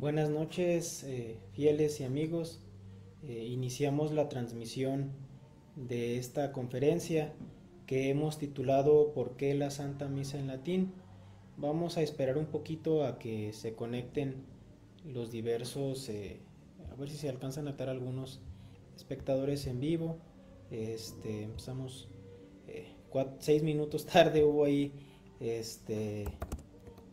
Buenas noches, eh, fieles y amigos. Eh, iniciamos la transmisión de esta conferencia que hemos titulado ¿Por qué la Santa Misa en latín? Vamos a esperar un poquito a que se conecten los diversos, eh, a ver si se alcanzan a estar algunos espectadores en vivo. Este, empezamos seis minutos tarde, hubo ahí este,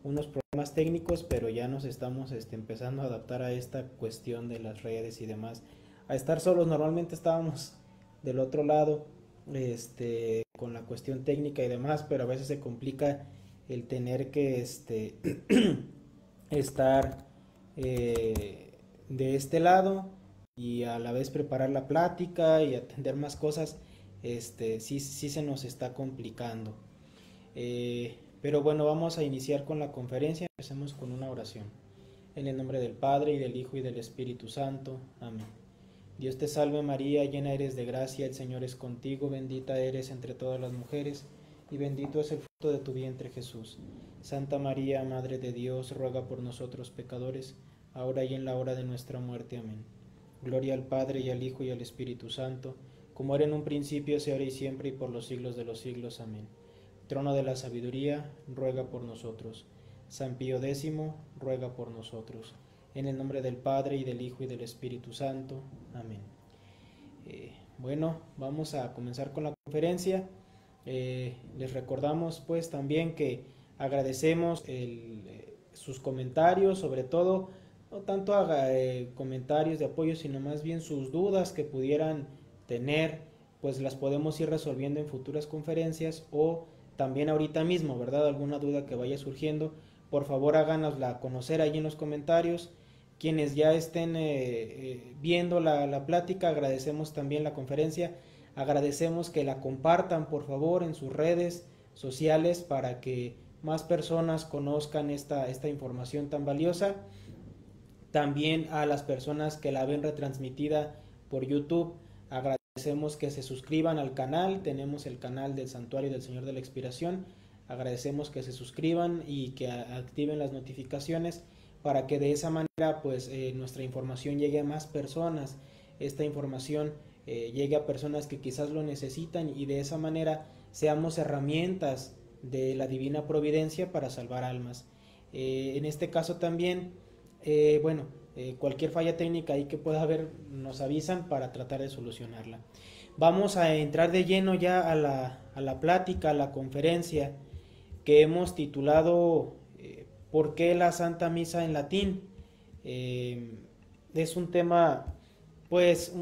unos problemas técnicos, pero ya nos estamos este, empezando a adaptar a esta cuestión de las redes y demás. A estar solos, normalmente estábamos del otro lado, este, con la cuestión técnica y demás, pero a veces se complica el tener que este, estar eh, de este lado y a la vez preparar la plática y atender más cosas, este, sí, sí se nos está complicando. Eh, pero bueno, vamos a iniciar con la conferencia. Empecemos con una oración. En el nombre del Padre, y del Hijo, y del Espíritu Santo. Amén. Dios te salve María, llena eres de gracia, el Señor es contigo, bendita eres entre todas las mujeres, y bendito es el fruto de tu vientre Jesús. Santa María, Madre de Dios, ruega por nosotros pecadores, ahora y en la hora de nuestra muerte. Amén. Gloria al Padre, y al Hijo, y al Espíritu Santo, como era en un principio, sea ahora y siempre, y por los siglos de los siglos. Amén. Trono de la sabiduría, ruega por nosotros. San Pío X, ruega por nosotros. En el nombre del Padre y del Hijo y del Espíritu Santo. Amén. Eh, bueno, vamos a comenzar con la conferencia. Eh, les recordamos pues también que agradecemos eh, sus comentarios, sobre todo, no tanto comentarios de apoyo, sino más bien sus dudas que pudieran tener, pues las podemos ir resolviendo en futuras conferencias o también ahorita mismo, ¿verdad? Alguna duda que vaya surgiendo, por favor háganosla conocer ahí en los comentarios. Quienes ya estén eh, eh, viendo la, la, plática, agradecemos también la conferencia, agradecemos que la compartan por favor en sus redes sociales para que más personas conozcan esta, esta información tan valiosa. También a las personas que la ven retransmitida por YouTube, agradecemos Agradecemos que se suscriban al canal, tenemos el canal del Santuario del Señor de la Expiración. Agradecemos que se suscriban y que activen las notificaciones para que de esa manera pues eh, nuestra información llegue a más personas, esta información eh, llegue a personas que quizás lo necesitan y de esa manera seamos herramientas de la divina providencia para salvar almas. Eh, en este caso también, bueno, eh, cualquier falla técnica ahí que pueda haber, nos avisan para tratar de solucionarla. Vamos a entrar de lleno ya a la, a la plática, a la conferencia que hemos titulado eh, ¿Por qué la Santa Misa en latín? Eh, es un tema pues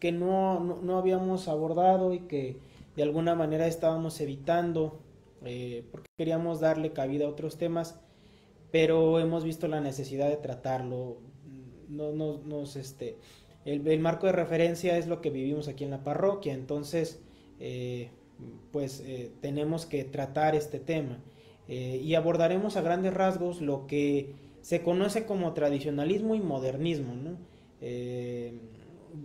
que no, no, habíamos abordado y que de alguna manera estábamos evitando porque queríamos darle cabida a otros temas, pero hemos visto la necesidad de tratarlo no, no, nos, este, el, marco de referencia es lo que vivimos aquí en la parroquia, entonces, eh, pues eh, tenemos que tratar este tema eh, y abordaremos a grandes rasgos lo que se conoce como tradicionalismo y modernismo,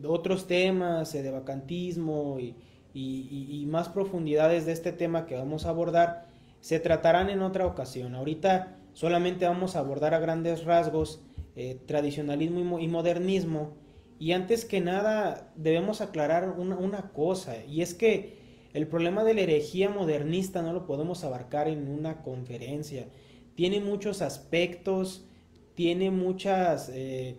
otros temas de vacantismo y, y, más profundidades de este tema que vamos a abordar se tratarán en otra ocasión. Ahorita solamente vamos a abordar a grandes rasgos eh, tradicionalismo y, modernismo. Y antes que nada debemos aclarar una, cosa, y es que el problema de la herejía modernista no lo podemos abarcar en una conferencia. Tiene muchos aspectos, tiene muchas, eh,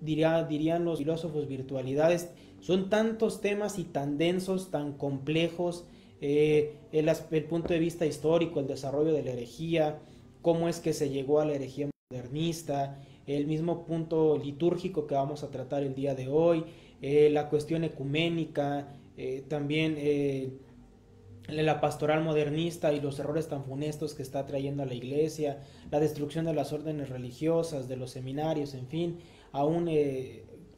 dirían los filósofos, virtualidades. Son tantos temas y tan densos, tan complejos. Eh, el punto de vista histórico, el desarrollo de la herejía, cómo es que se llegó a la herejía modernista, el mismo punto litúrgico que vamos a tratar el día de hoy, eh, la cuestión ecuménica, eh, también eh, la pastoral modernista y los errores tan funestos que está trayendo a la iglesia, la destrucción de las órdenes religiosas, de los seminarios, en fin, aún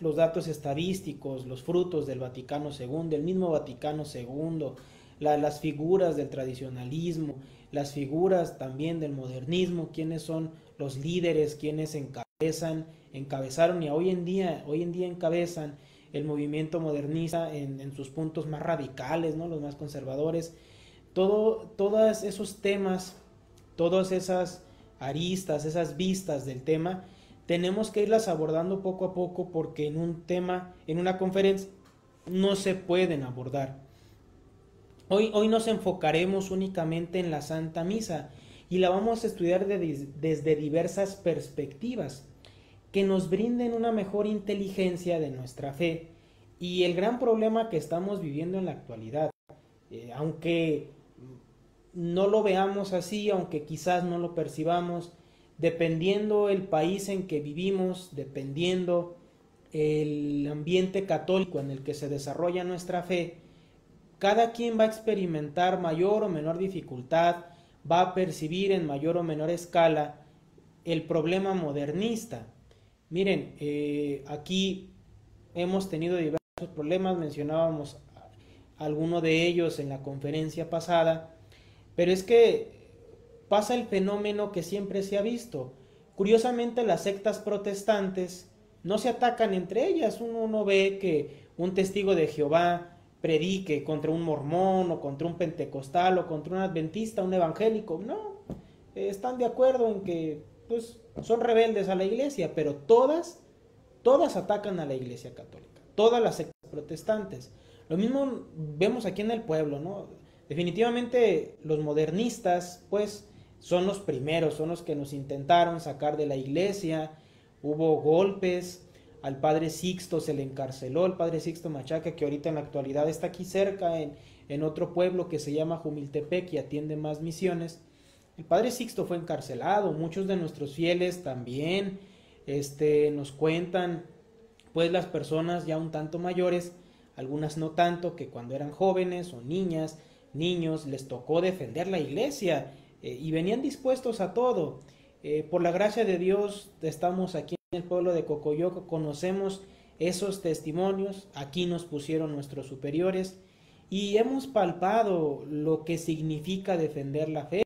los datos estadísticos, los frutos del Vaticano II, del mismo Vaticano II, las figuras del tradicionalismo, las figuras también del modernismo, quiénes son los líderes, quienes encabezan, encabezaron y hoy en día, hoy en día encabezan el movimiento modernista en, sus puntos más radicales, ¿no? los más conservadores. Todo, todos esos temas, todas esas aristas, esas vistas del tema, tenemos que irlas abordando poco a poco porque en un tema, en una conferencia, no se pueden abordar. Hoy, hoy nos enfocaremos únicamente en la Santa Misa y la vamos a estudiar desde diversas perspectivas que nos brinden una mejor inteligencia de nuestra fe y el gran problema que estamos viviendo en la actualidad. Eh, aunque no lo veamos así, aunque quizás no lo percibamos, dependiendo el país en que vivimos, dependiendo el ambiente católico en el que se desarrolla nuestra fe, cada quien va a experimentar mayor o menor dificultad, va a percibir en mayor o menor escala el problema modernista. Miren, eh, aquí hemos tenido diversos problemas, mencionábamos alguno de ellos en la conferencia pasada, pero es que pasa el fenómeno que siempre se ha visto. Curiosamente las sectas protestantes no se atacan entre ellas. Uno no ve que un testigo de Jehová predique contra un mormón o contra un pentecostal o contra un adventista, un evangélico. No, están de acuerdo en que pues, son rebeldes a la iglesia, pero todas, todas atacan a la iglesia católica, todas las protestantes. Lo mismo vemos aquí en el pueblo, ¿no? Definitivamente los modernistas, pues, son los primeros, son los que nos intentaron sacar de la iglesia, hubo golpes, al padre Sixto se le encarceló, el padre Sixto Machaca, que ahorita en la actualidad está aquí cerca, en, en otro pueblo que se llama Jumiltepec y atiende más misiones. El padre Sixto fue encarcelado, muchos de nuestros fieles también este, nos cuentan, pues las personas ya un tanto mayores, algunas no tanto, que cuando eran jóvenes o niñas, niños, les tocó defender la iglesia eh, y venían dispuestos a todo. Eh, por la gracia de Dios estamos aquí en el pueblo de Cocoyoco, conocemos esos testimonios, aquí nos pusieron nuestros superiores y hemos palpado lo que significa defender la fe.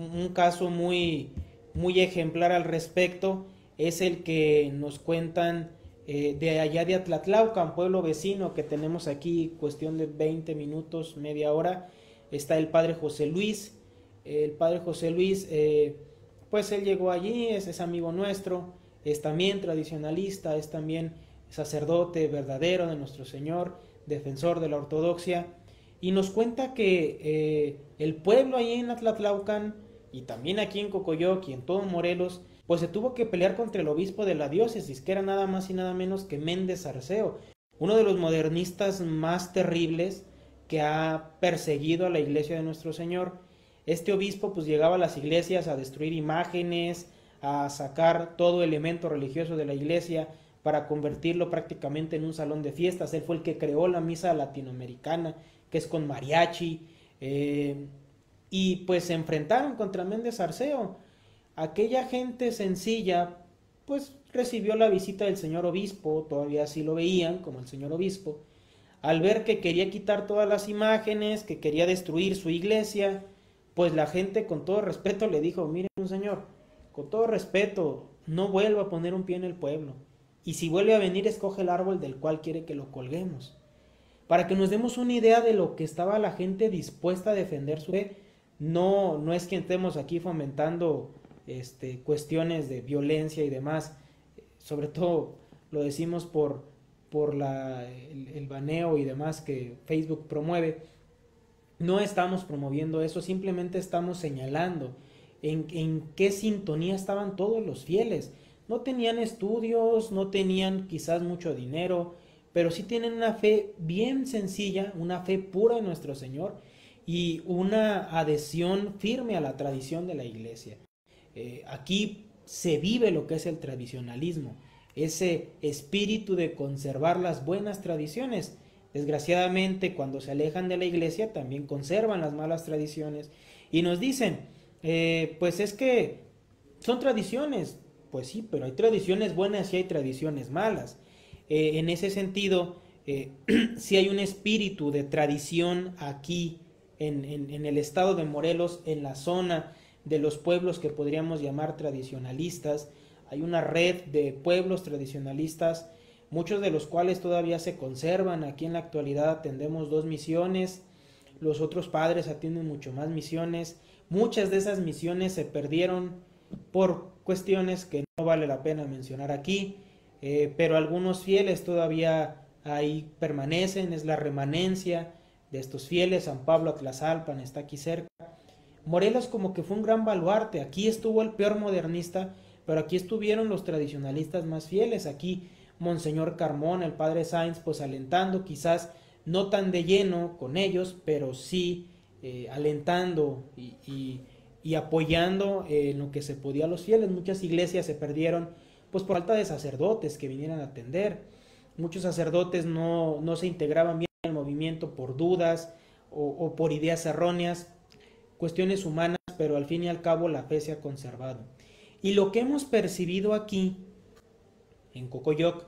Un caso muy, muy ejemplar al respecto es el que nos cuentan eh, de allá de Atlatlaucan, pueblo vecino que tenemos aquí, cuestión de 20 minutos, media hora, está el padre José Luis. El padre José Luis, eh, pues él llegó allí, es, amigo nuestro, es también tradicionalista, es también sacerdote verdadero de nuestro Señor, defensor de la ortodoxia, y nos cuenta que eh, el pueblo allí en Atlatlaucan y también aquí en Cocoyoc y en todo Morelos pues se tuvo que pelear contra el obispo de la diócesis, que era nada más y nada menos que Méndez Arceo, uno de los modernistas más terribles que ha perseguido a la iglesia de nuestro Señor. Este obispo pues llegaba a las iglesias a destruir imágenes, a sacar todo elemento religioso de la iglesia para convertirlo prácticamente en un salón de fiestas. Él fue el que creó la misa latinoamericana, que es con mariachi. Eh, y pues se enfrentaron contra Méndez Arceo aquella gente sencilla pues recibió la visita del señor obispo, todavía así lo veían como el señor obispo, al ver que quería quitar todas las imágenes, que quería destruir su iglesia, pues la gente con todo respeto le dijo, miren señor, con todo respeto, no vuelva a poner un pie en el pueblo, y si vuelve a venir escoge el árbol del cual quiere que lo colguemos. Para que nos demos una idea de lo que estaba la gente dispuesta a defender su fe, no, no es que estemos aquí fomentando este, cuestiones de violencia y demás, sobre todo lo decimos por, por la, el, baneo y demás que Facebook promueve, no estamos promoviendo eso, simplemente estamos señalando en, en qué sintonía estaban todos los fieles. No tenían estudios, no tenían quizás mucho dinero, pero sí tienen una fe bien sencilla, una fe pura en nuestro Señor y una adhesión firme a la tradición de la iglesia. Eh, aquí se vive lo que es el tradicionalismo, ese espíritu de conservar las buenas tradiciones. Desgraciadamente, cuando se alejan de la iglesia, también conservan las malas tradiciones y nos dicen, eh, pues es que son tradiciones, pues sí, pero hay tradiciones buenas y hay tradiciones malas. Eh, en ese sentido, si hay un espíritu de tradición aquí en, el estado de Morelos, en la zona de los pueblos que podríamos llamar tradicionalistas. Hay una red de pueblos tradicionalistas, muchos de los cuales todavía se conservan. Aquí en la actualidad atendemos dos misiones, los otros padres atienden mucho más misiones. Muchas de esas misiones se perdieron por cuestiones que no vale la pena mencionar aquí, eh, pero algunos fieles todavía ahí permanecen, es la remanencia de estos fieles, San Pablo Atlasalpan está aquí cerca. Morelos como que fue un gran baluarte, aquí estuvo el peor modernista, pero aquí estuvieron los tradicionalistas más fieles, aquí Monseñor Carmón, el padre Sainz, pues alentando, quizás no tan de lleno con ellos, pero sí eh, alentando y, apoyando en lo que se podía a los fieles. Muchas iglesias se perdieron pues por falta de sacerdotes que vinieran a atender. Muchos sacerdotes no, no se integraban bien el movimiento por dudas o, o por ideas erróneas, cuestiones humanas, pero al fin y al cabo la fe se ha conservado. Y lo que hemos percibido aquí, en Cocoyoc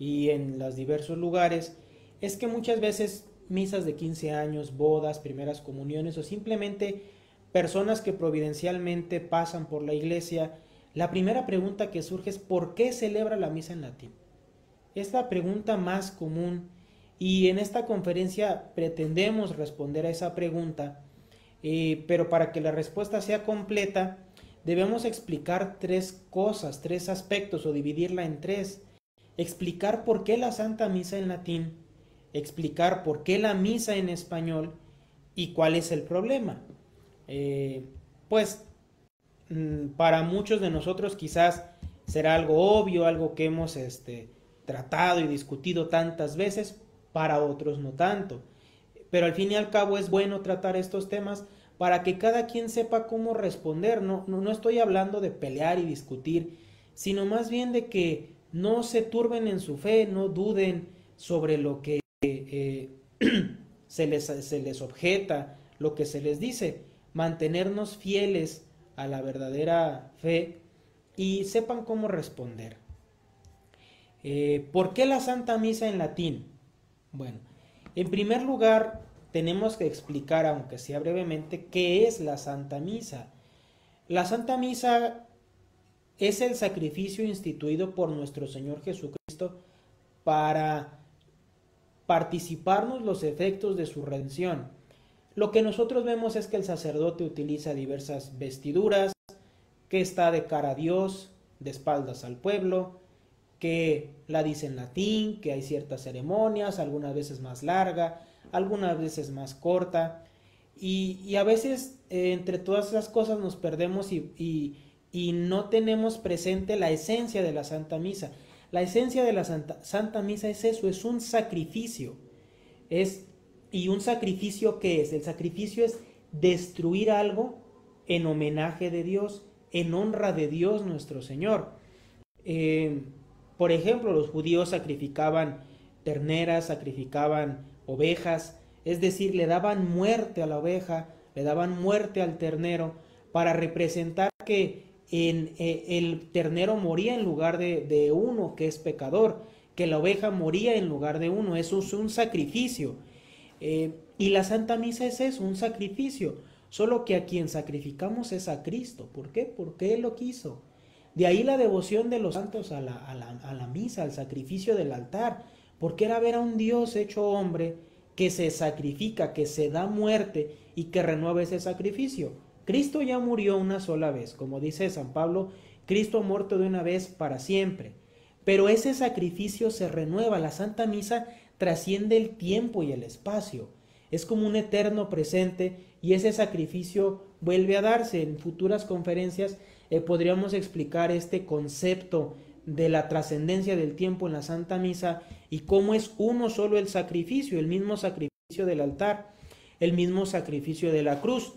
y en los diversos lugares, es que muchas veces misas de 15 años, bodas, primeras comuniones o simplemente personas que providencialmente pasan por la iglesia, la primera pregunta que surge es ¿por qué celebra la misa en latín? Es la pregunta más común y en esta conferencia pretendemos responder a esa pregunta, eh, pero para que la respuesta sea completa debemos explicar tres cosas, tres aspectos o dividirla en tres. Explicar por qué la Santa Misa en latín, explicar por qué la misa en español y cuál es el problema. Eh, pues mm, para muchos de nosotros quizás será algo obvio, algo que hemos este, tratado y discutido tantas veces, para otros no tanto. Pero al fin y al cabo es bueno tratar estos temas para que cada quien sepa cómo responder. No, no, estoy hablando de pelear y discutir, sino más bien de que no se turben en su fe, no duden sobre lo que eh, se, les, se les objeta, lo que se les dice, mantenernos fieles a la verdadera fe y sepan cómo responder. Eh, ¿Por qué la Santa Misa en latín? Bueno, en primer lugar, tenemos que explicar, aunque sea brevemente, qué es la Santa Misa. La Santa Misa es el sacrificio instituido por nuestro Señor Jesucristo para participarnos los efectos de su redención. Lo que nosotros vemos es que el sacerdote utiliza diversas vestiduras, que está de cara a Dios, de espaldas al pueblo, que la dice en latín, que hay ciertas ceremonias, algunas veces más larga, algunas veces más corta, y, a veces eh, entre todas esas cosas nos perdemos y, y, no tenemos presente la esencia de la Santa Misa. La esencia de la Santa, Santa Misa es eso, es un sacrificio. Es, ¿Y un sacrificio qué es? El sacrificio es destruir algo en homenaje de Dios, en honra de Dios nuestro Señor. Eh, por ejemplo, los judíos sacrificaban terneras, sacrificaban ovejas, es decir, le daban muerte a la oveja, le daban muerte al ternero, para representar que en, eh, el ternero moría en lugar de, uno que es pecador, que la oveja moría en lugar de uno, eso es un sacrificio. Eh, y la Santa Misa es eso, un sacrificio, solo que a quien sacrificamos es a Cristo. ¿Por qué? Porque Él lo quiso. De ahí la devoción de los santos a la, a la, a la misa, al sacrificio del altar, porque era ver a un Dios hecho hombre que se sacrifica, que se da muerte y que renueva ese sacrificio. Cristo ya murió una sola vez, como dice San Pablo, Cristo muerto de una vez para siempre. Pero ese sacrificio se renueva, la Santa Misa trasciende el tiempo y el espacio. Es como un eterno presente y ese sacrificio vuelve a darse. En futuras conferencias eh, podríamos explicar este concepto de la trascendencia del tiempo en la Santa Misa y cómo es uno solo el sacrificio, el mismo sacrificio del altar, el mismo sacrificio de la cruz.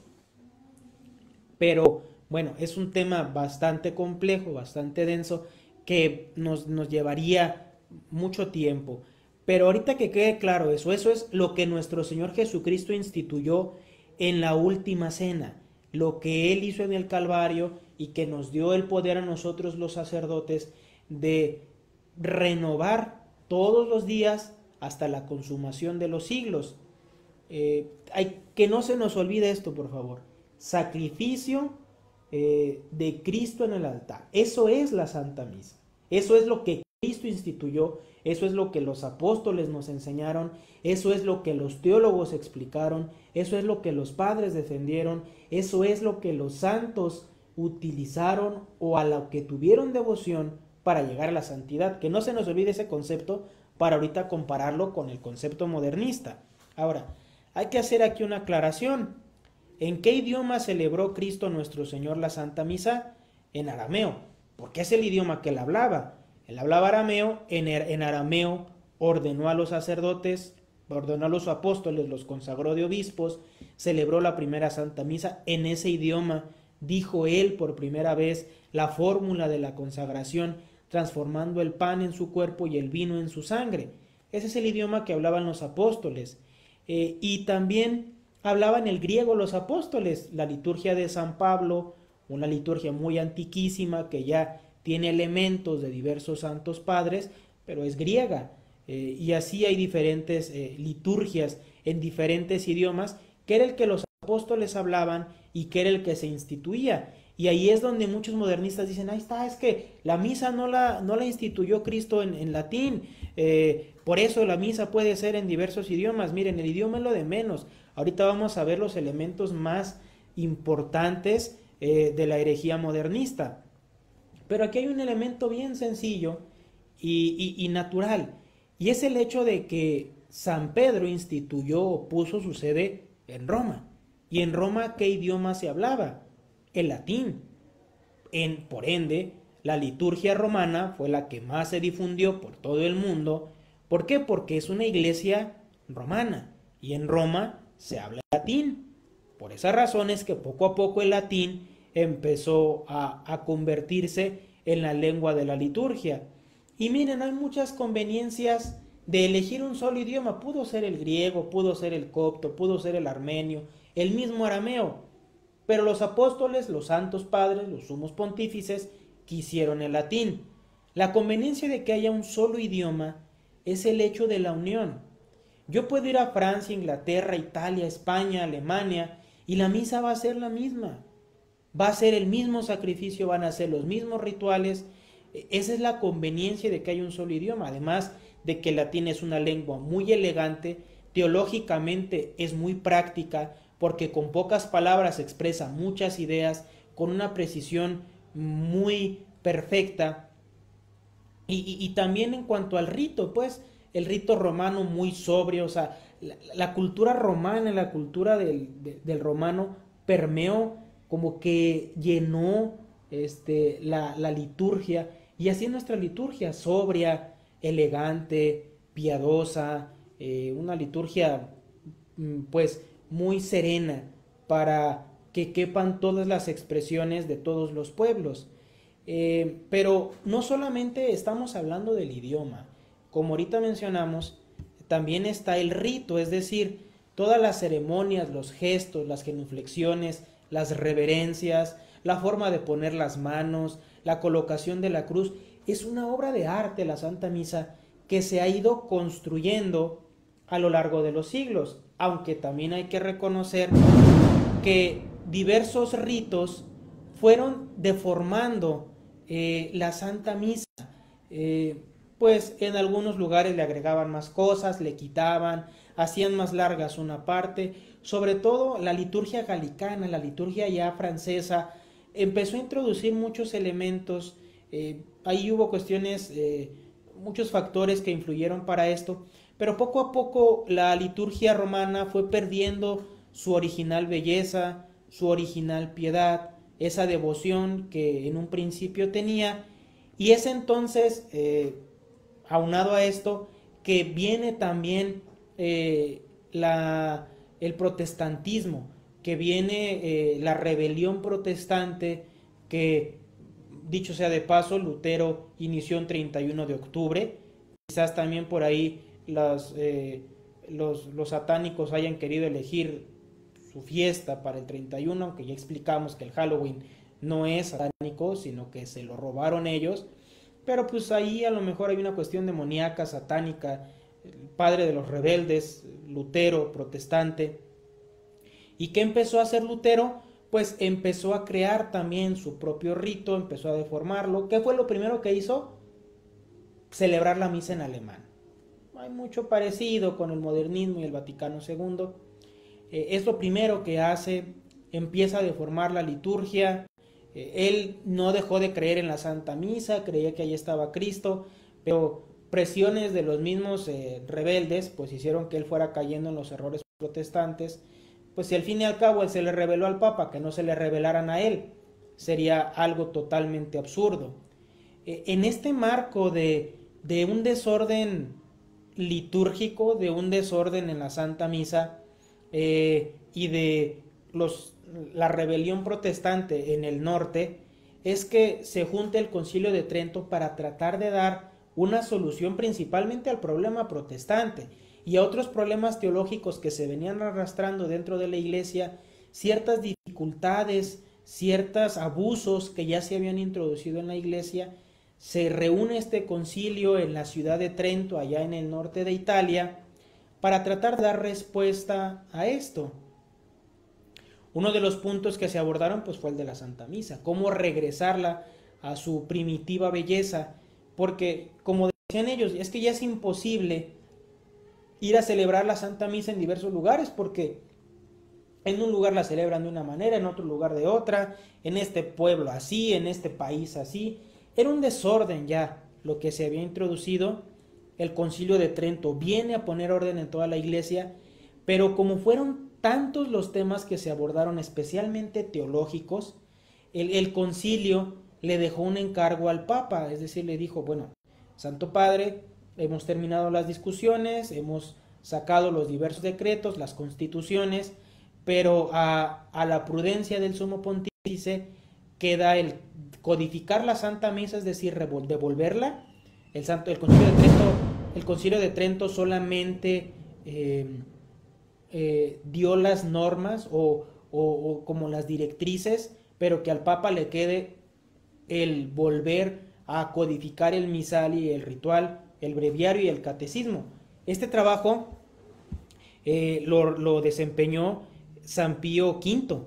Pero bueno, es un tema bastante complejo, bastante denso, que nos, nos llevaría mucho tiempo. Pero ahorita que quede claro eso, eso es lo que nuestro Señor Jesucristo instituyó en la última cena, lo que Él hizo en el Calvario y que nos dio el poder a nosotros los sacerdotes de renovar todos los días hasta la consumación de los siglos. Eh, hay, que no se nos olvide esto, por favor sacrificio eh, de Cristo en el altar. Eso es la Santa Misa. Eso es lo que Cristo instituyó, eso es lo que los apóstoles nos enseñaron, eso es lo que los teólogos explicaron, eso es lo que los padres defendieron, eso es lo que los santos utilizaron o a lo que tuvieron devoción para llegar a la santidad. Que no se nos olvide ese concepto para ahorita compararlo con el concepto modernista. Ahora, hay que hacer aquí una aclaración. ¿En qué idioma celebró Cristo nuestro Señor la Santa Misa? En arameo, porque es el idioma que él hablaba. Él hablaba arameo, en, en arameo ordenó a los sacerdotes, ordenó a los apóstoles, los consagró de obispos, celebró la primera Santa Misa en ese idioma, dijo él por primera vez la fórmula de la consagración, transformando el pan en su cuerpo y el vino en su sangre. Ese es el idioma que hablaban los apóstoles. Eh, y también hablaban el griego los apóstoles, la liturgia de San Pablo, una liturgia muy antiquísima que ya tiene elementos de diversos santos padres, pero es griega. Eh, y así hay diferentes eh, liturgias en diferentes idiomas, que era el que los apóstoles hablaban y que era el que se instituía. Y ahí es donde muchos modernistas dicen, ahí está, es que la misa no la, no la instituyó Cristo en, latín, eh, por eso la misa puede ser en diversos idiomas. Miren, el idioma es lo de menos. Ahorita vamos a ver los elementos más importantes de la herejía modernista. Pero aquí hay un elemento bien sencillo y natural. Y es el hecho de que San Pedro instituyó o puso su sede en Roma. ¿Y en Roma qué idioma se hablaba? El latín. En, por ende, la liturgia romana fue la que más se difundió por todo el mundo. ¿Por qué? Porque es una iglesia romana y en Roma se habla latín. Por esa razón es que poco a poco el latín empezó a, a convertirse en la lengua de la liturgia. Y miren, hay muchas conveniencias de elegir un solo idioma. Pudo ser el griego, pudo ser el copto, pudo ser el armenio, el mismo arameo. Pero los apóstoles, los santos padres, los sumos pontífices, quisieron el latín. La conveniencia de que haya un solo idioma es el hecho de la unión. Yo puedo ir a Francia, Inglaterra, Italia, España, Alemania, y la misa va a ser la misma. Va a ser el mismo sacrificio, van a ser los mismos rituales, esa es la conveniencia de que haya un solo idioma, además de que el latín es una lengua muy elegante, teológicamente es muy práctica, porque con pocas palabras expresa muchas ideas, con una precisión muy perfecta. Y, también en cuanto al rito, pues el rito romano muy sobrio, o sea, la, cultura romana, la cultura del, del, romano permeó, como que llenó este, la, la liturgia y así nuestra liturgia, sobria, elegante, piadosa, eh, una liturgia mm, pues muy serena para que quepan todas las expresiones de todos los pueblos. Eh, pero no solamente estamos hablando del idioma, como ahorita mencionamos, también está el rito, es decir, todas las ceremonias, los gestos, las genuflexiones, las reverencias, la forma de poner las manos, la colocación de la cruz, es una obra de arte la Santa Misa que se ha ido construyendo a lo largo de los siglos, aunque también hay que reconocer que diversos ritos fueron deformando eh, la Santa Misa. Eh, pues en algunos lugares le agregaban más cosas, le quitaban, hacían más largas una parte, sobre todo la liturgia galicana, la liturgia ya francesa, empezó a introducir muchos elementos, eh, ahí hubo cuestiones, muchos factores que influyeron para esto, pero poco a poco la liturgia romana fue perdiendo su original belleza, su original piedad, esa devoción que en un principio tenía, y es entonces, eh, aunado a esto, que viene también la, el protestantismo, que viene eh, la rebelión protestante que, dicho sea de paso, Lutero inició el 31 de octubre. Quizás también por ahí eh, los, los satánicos hayan querido elegir su fiesta para el 31, aunque ya explicamos que el Halloween no es satánico, sino que se lo robaron ellos. Pero pues ahí a lo mejor hay una cuestión demoníaca, satánica, el padre de los rebeldes, Lutero, protestante, ¿Y qué empezó a hacer Lutero? Pues empezó a crear también su propio rito, empezó a deformarlo. ¿Qué fue lo primero que hizo? Celebrar la misa en alemán. Hay mucho parecido con el modernismo y el Vaticano II. Eh, es lo primero que hace, empieza a deformar la liturgia, Eh, él no dejó de creer en la Santa Misa, creía que allí estaba Cristo, pero presiones de los mismos eh, rebeldes pues hicieron que él fuera cayendo en los errores protestantes, pues si al fin y al cabo él se le reveló al Papa, que no se le revelaran a él, sería algo totalmente absurdo. En este marco de, de un desorden litúrgico, de un desorden en la Santa Misa eh, y de los, la rebelión protestante en el norte, es que se junte el concilio de Trento para tratar de dar una solución principalmente al problema protestante y a otros problemas teológicos que se venían arrastrando dentro de la iglesia, ciertas dificultades, ciertos abusos que ya se habían introducido en la iglesia, se reúne este concilio en la ciudad de Trento, allá en el norte de Italia, para tratar de dar respuesta a esto. Uno de los puntos que se abordaron pues fue el de la Santa Misa, cómo regresarla a su primitiva belleza, porque como decían ellos, es que ya es imposible ir a celebrar la Santa Misa en diversos lugares porque en un lugar la celebran de una manera, en otro lugar de otra, en este pueblo así, en este país así. Era un desorden ya lo que se había introducido. El concilio de Trento viene a poner orden en toda la iglesia, pero como fueron tantos los temas que se abordaron, especialmente teológicos, el, concilio le dejó un encargo al Papa, es decir, le dijo, bueno, Santo Padre, hemos terminado las discusiones, hemos sacado los diversos decretos, las constituciones, pero a, la prudencia del sumo pontífice queda el codificar la Santa Misa, es decir, devolverla. El, Santo, el, concilio, de Trento, el concilio de Trento solamente em, eh, dio las normas o, como las directrices, pero que al Papa le quede el volver a codificar el misal y el ritual, el breviario y el catecismo. Este trabajo eh, lo, desempeñó San Pío V,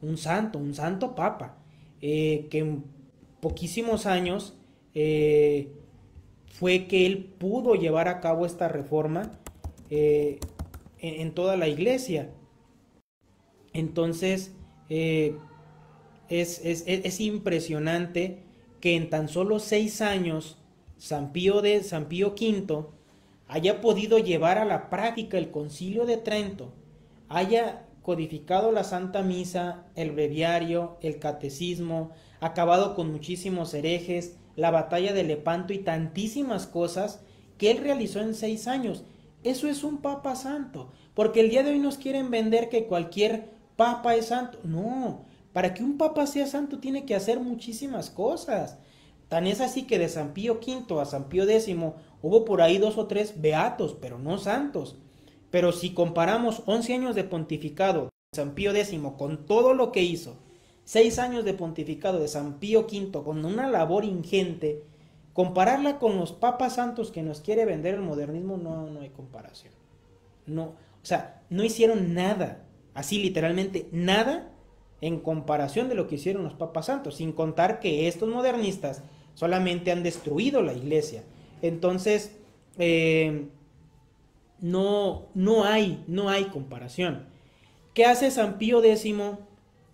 un santo, un santo papa, eh, que poquísimos años eh, fue que él pudo llevar a cabo esta reforma eh, en, toda la iglesia. Entonces, es, es, impresionante que en tan solo seis años San Pío, de, San Pío V haya podido llevar a la práctica el concilio de Trento, haya codificado la Santa Misa, el breviario, el catecismo, acabado con muchísimos herejes, la batalla de Lepanto y tantísimas cosas que él realizó en seis años. Eso es un papa santo, porque el día de hoy nos quieren vender que cualquier papa es santo. No, para que un papa sea santo tiene que hacer muchísimas cosas. Tan es así que de San Pío V a San Pío X hubo por ahí dos o tres beatos, pero no santos. Pero si comparamos 11 años de pontificado de San Pío X con todo lo que hizo, 6 años de pontificado de San Pío V con una labor ingente, compararla con los papas santos que nos quiere vender el modernismo, no, no hay comparación. No, o sea, no hicieron nada, así literalmente nada en comparación de lo que hicieron los papas santos, sin contar que estos modernistas solamente han destruido la iglesia. Entonces, eh, no, no hay, no hay comparación. ¿Qué hace San Pío X?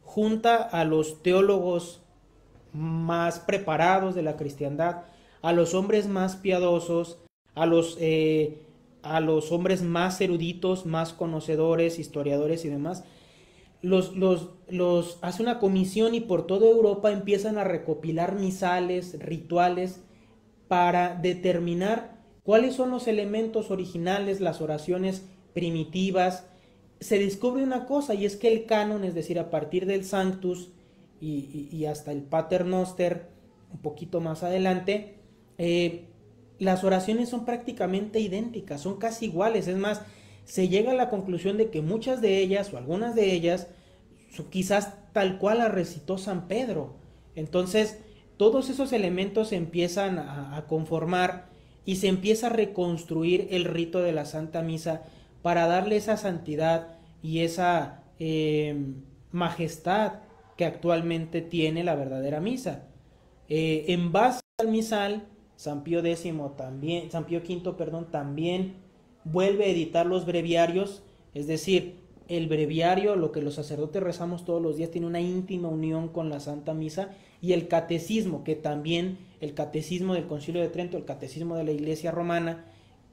Junta a los teólogos más preparados de la cristiandad, a los hombres más piadosos, a los, eh, a los hombres más eruditos, más conocedores, historiadores y demás. Los, los, los hace una comisión y por toda Europa empiezan a recopilar misales, rituales, para determinar cuáles son los elementos originales, las oraciones primitivas, se descubre una cosa y es que el canon, es decir, a partir del Sanctus y, hasta el Paternoster, un poquito más adelante, eh, las oraciones son prácticamente idénticas, son casi iguales, es más, se llega a la conclusión de que muchas de ellas o algunas de ellas quizás tal cual las recitó San Pedro. Entonces, todos esos elementos empiezan a conformar y se empieza a reconstruir el rito de la Santa Misa para darle esa santidad y esa eh, majestad que actualmente tiene la verdadera misa. Eh, en base al misal, San Pío X también, San Pío V, perdón, también vuelve a editar los breviarios, es decir, el breviario, lo que los sacerdotes rezamos todos los días, tiene una íntima unión con la Santa Misa y el catecismo, que también el catecismo del Concilio de Trento, el catecismo de la Iglesia Romana,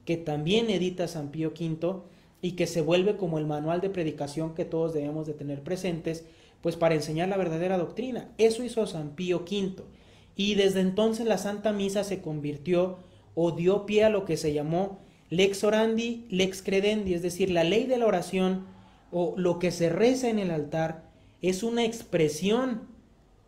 que también edita San Pío V y que se vuelve como el manual de predicación que todos debemos de tener presentes, pues para enseñar la verdadera doctrina. Eso hizo San Pío V. Y desde entonces la Santa Misa se convirtió o dio pie a lo que se llamó lex orandi, lex credendi, es decir, la ley de la oración o lo que se reza en el altar es una expresión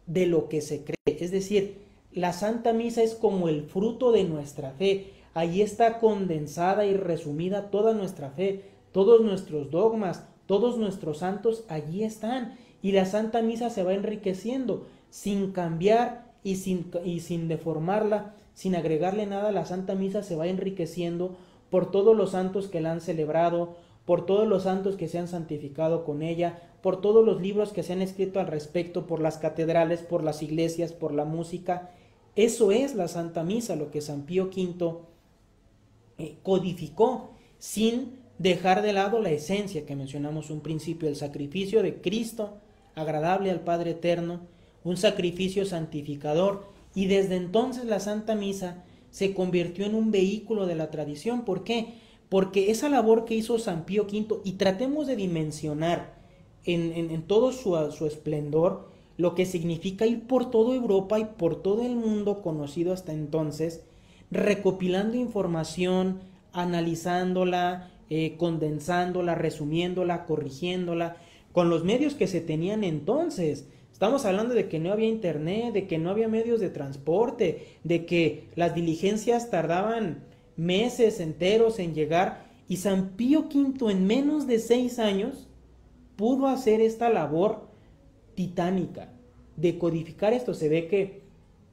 de lo que se cree. Es decir, la Santa Misa es como el fruto de nuestra fe. Allí está condensada y resumida toda nuestra fe, todos nuestros dogmas, todos nuestros santos, allí están. Y la Santa Misa se va enriqueciendo sin cambiar y sin, y sin deformarla, sin agregarle nada. La Santa Misa se va enriqueciendo por todos los santos que la han celebrado, por todos los santos que se han santificado con ella, por todos los libros que se han escrito al respecto, por las catedrales, por las iglesias, por la música. Eso es la Santa Misa, lo que San Pío V eh, codificó, sin dejar de lado la esencia que mencionamos un principio, el sacrificio de Cristo, agradable al Padre Eterno, un sacrificio santificador, y desde entonces la Santa Misa se convirtió en un vehículo de la tradición. ¿Por qué? Porque esa labor que hizo San Pío V, y tratemos de dimensionar en, todo su, su, esplendor lo que significa ir por toda Europa y por todo el mundo conocido hasta entonces, recopilando información, analizándola, eh, condensándola, resumiéndola, corrigiéndola, con los medios que se tenían entonces. Estamos hablando de que no había internet, de que no había medios de transporte, de que las diligencias tardaban meses enteros en llegar y San Pío V en menos de seis años pudo hacer esta labor titánica de codificar esto. Se ve que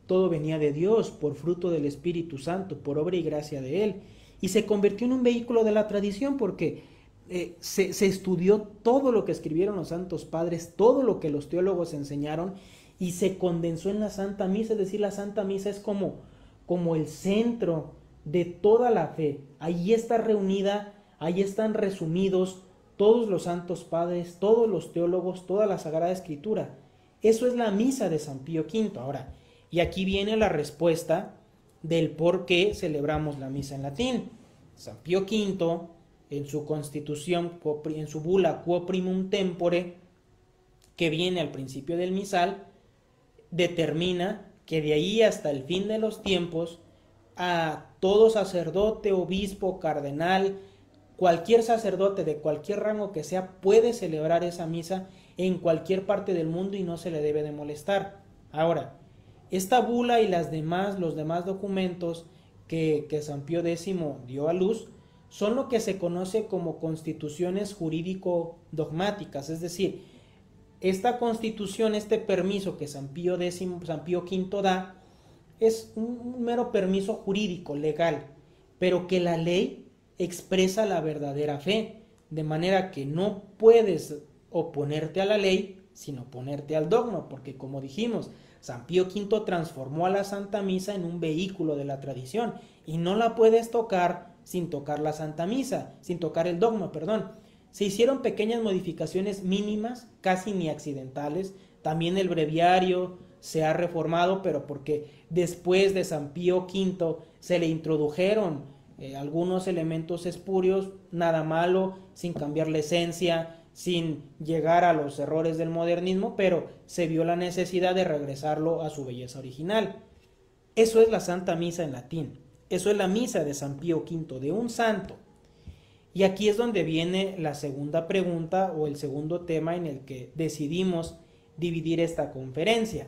todo venía de Dios por fruto del Espíritu Santo, por obra y gracia de Él. Y se convirtió en un vehículo de la tradición porque eh, se, se, estudió todo lo que escribieron los santos padres, todo lo que los teólogos enseñaron y se condensó en la Santa Misa. Es decir, la Santa Misa es como, como el centro de toda la fe. Ahí está reunida, ahí están resumidos todos los santos padres, todos los teólogos, toda la Sagrada Escritura. Eso es la misa de San Pío V. Ahora, y aquí viene la respuesta del por qué celebramos la misa en latín. San Pío V, en su constitución, en su bula Quo Primum Tempore, que viene al principio del misal, determina que de ahí hasta el fin de los tiempos a todo sacerdote, obispo, cardenal, cualquier sacerdote de cualquier rango que sea puede celebrar esa misa en cualquier parte del mundo y no se le debe de molestar. Ahora, esta bula y los demás documentos que, que San Pío X dio a luz son lo que se conoce como constituciones jurídico-dogmáticas, es decir, esta constitución, este permiso que San Pío San Pío V da, es un mero permiso jurídico, legal, pero que la ley expresa la verdadera fe, de manera que no puedes oponerte a la ley sin oponerte al dogma, porque como dijimos, San Pío V transformó a la Santa Misa en un vehículo de la tradición y no la puedes tocar sin tocar la Santa Misa, sin tocar el dogma, perdón. Se hicieron pequeñas modificaciones mínimas, casi ni accidentales, también el breviario, se ha reformado, pero porque después de San Pío V se le introdujeron eh, algunos elementos espurios, nada malo, sin cambiar la esencia, sin llegar a los errores del modernismo, pero se vio la necesidad de regresarlo a su belleza original. Eso es la Santa Misa en latín. Eso es la misa de San Pío V, de un santo. Y aquí es donde viene la segunda pregunta o el segundo tema en el que decidimos dividir esta conferencia.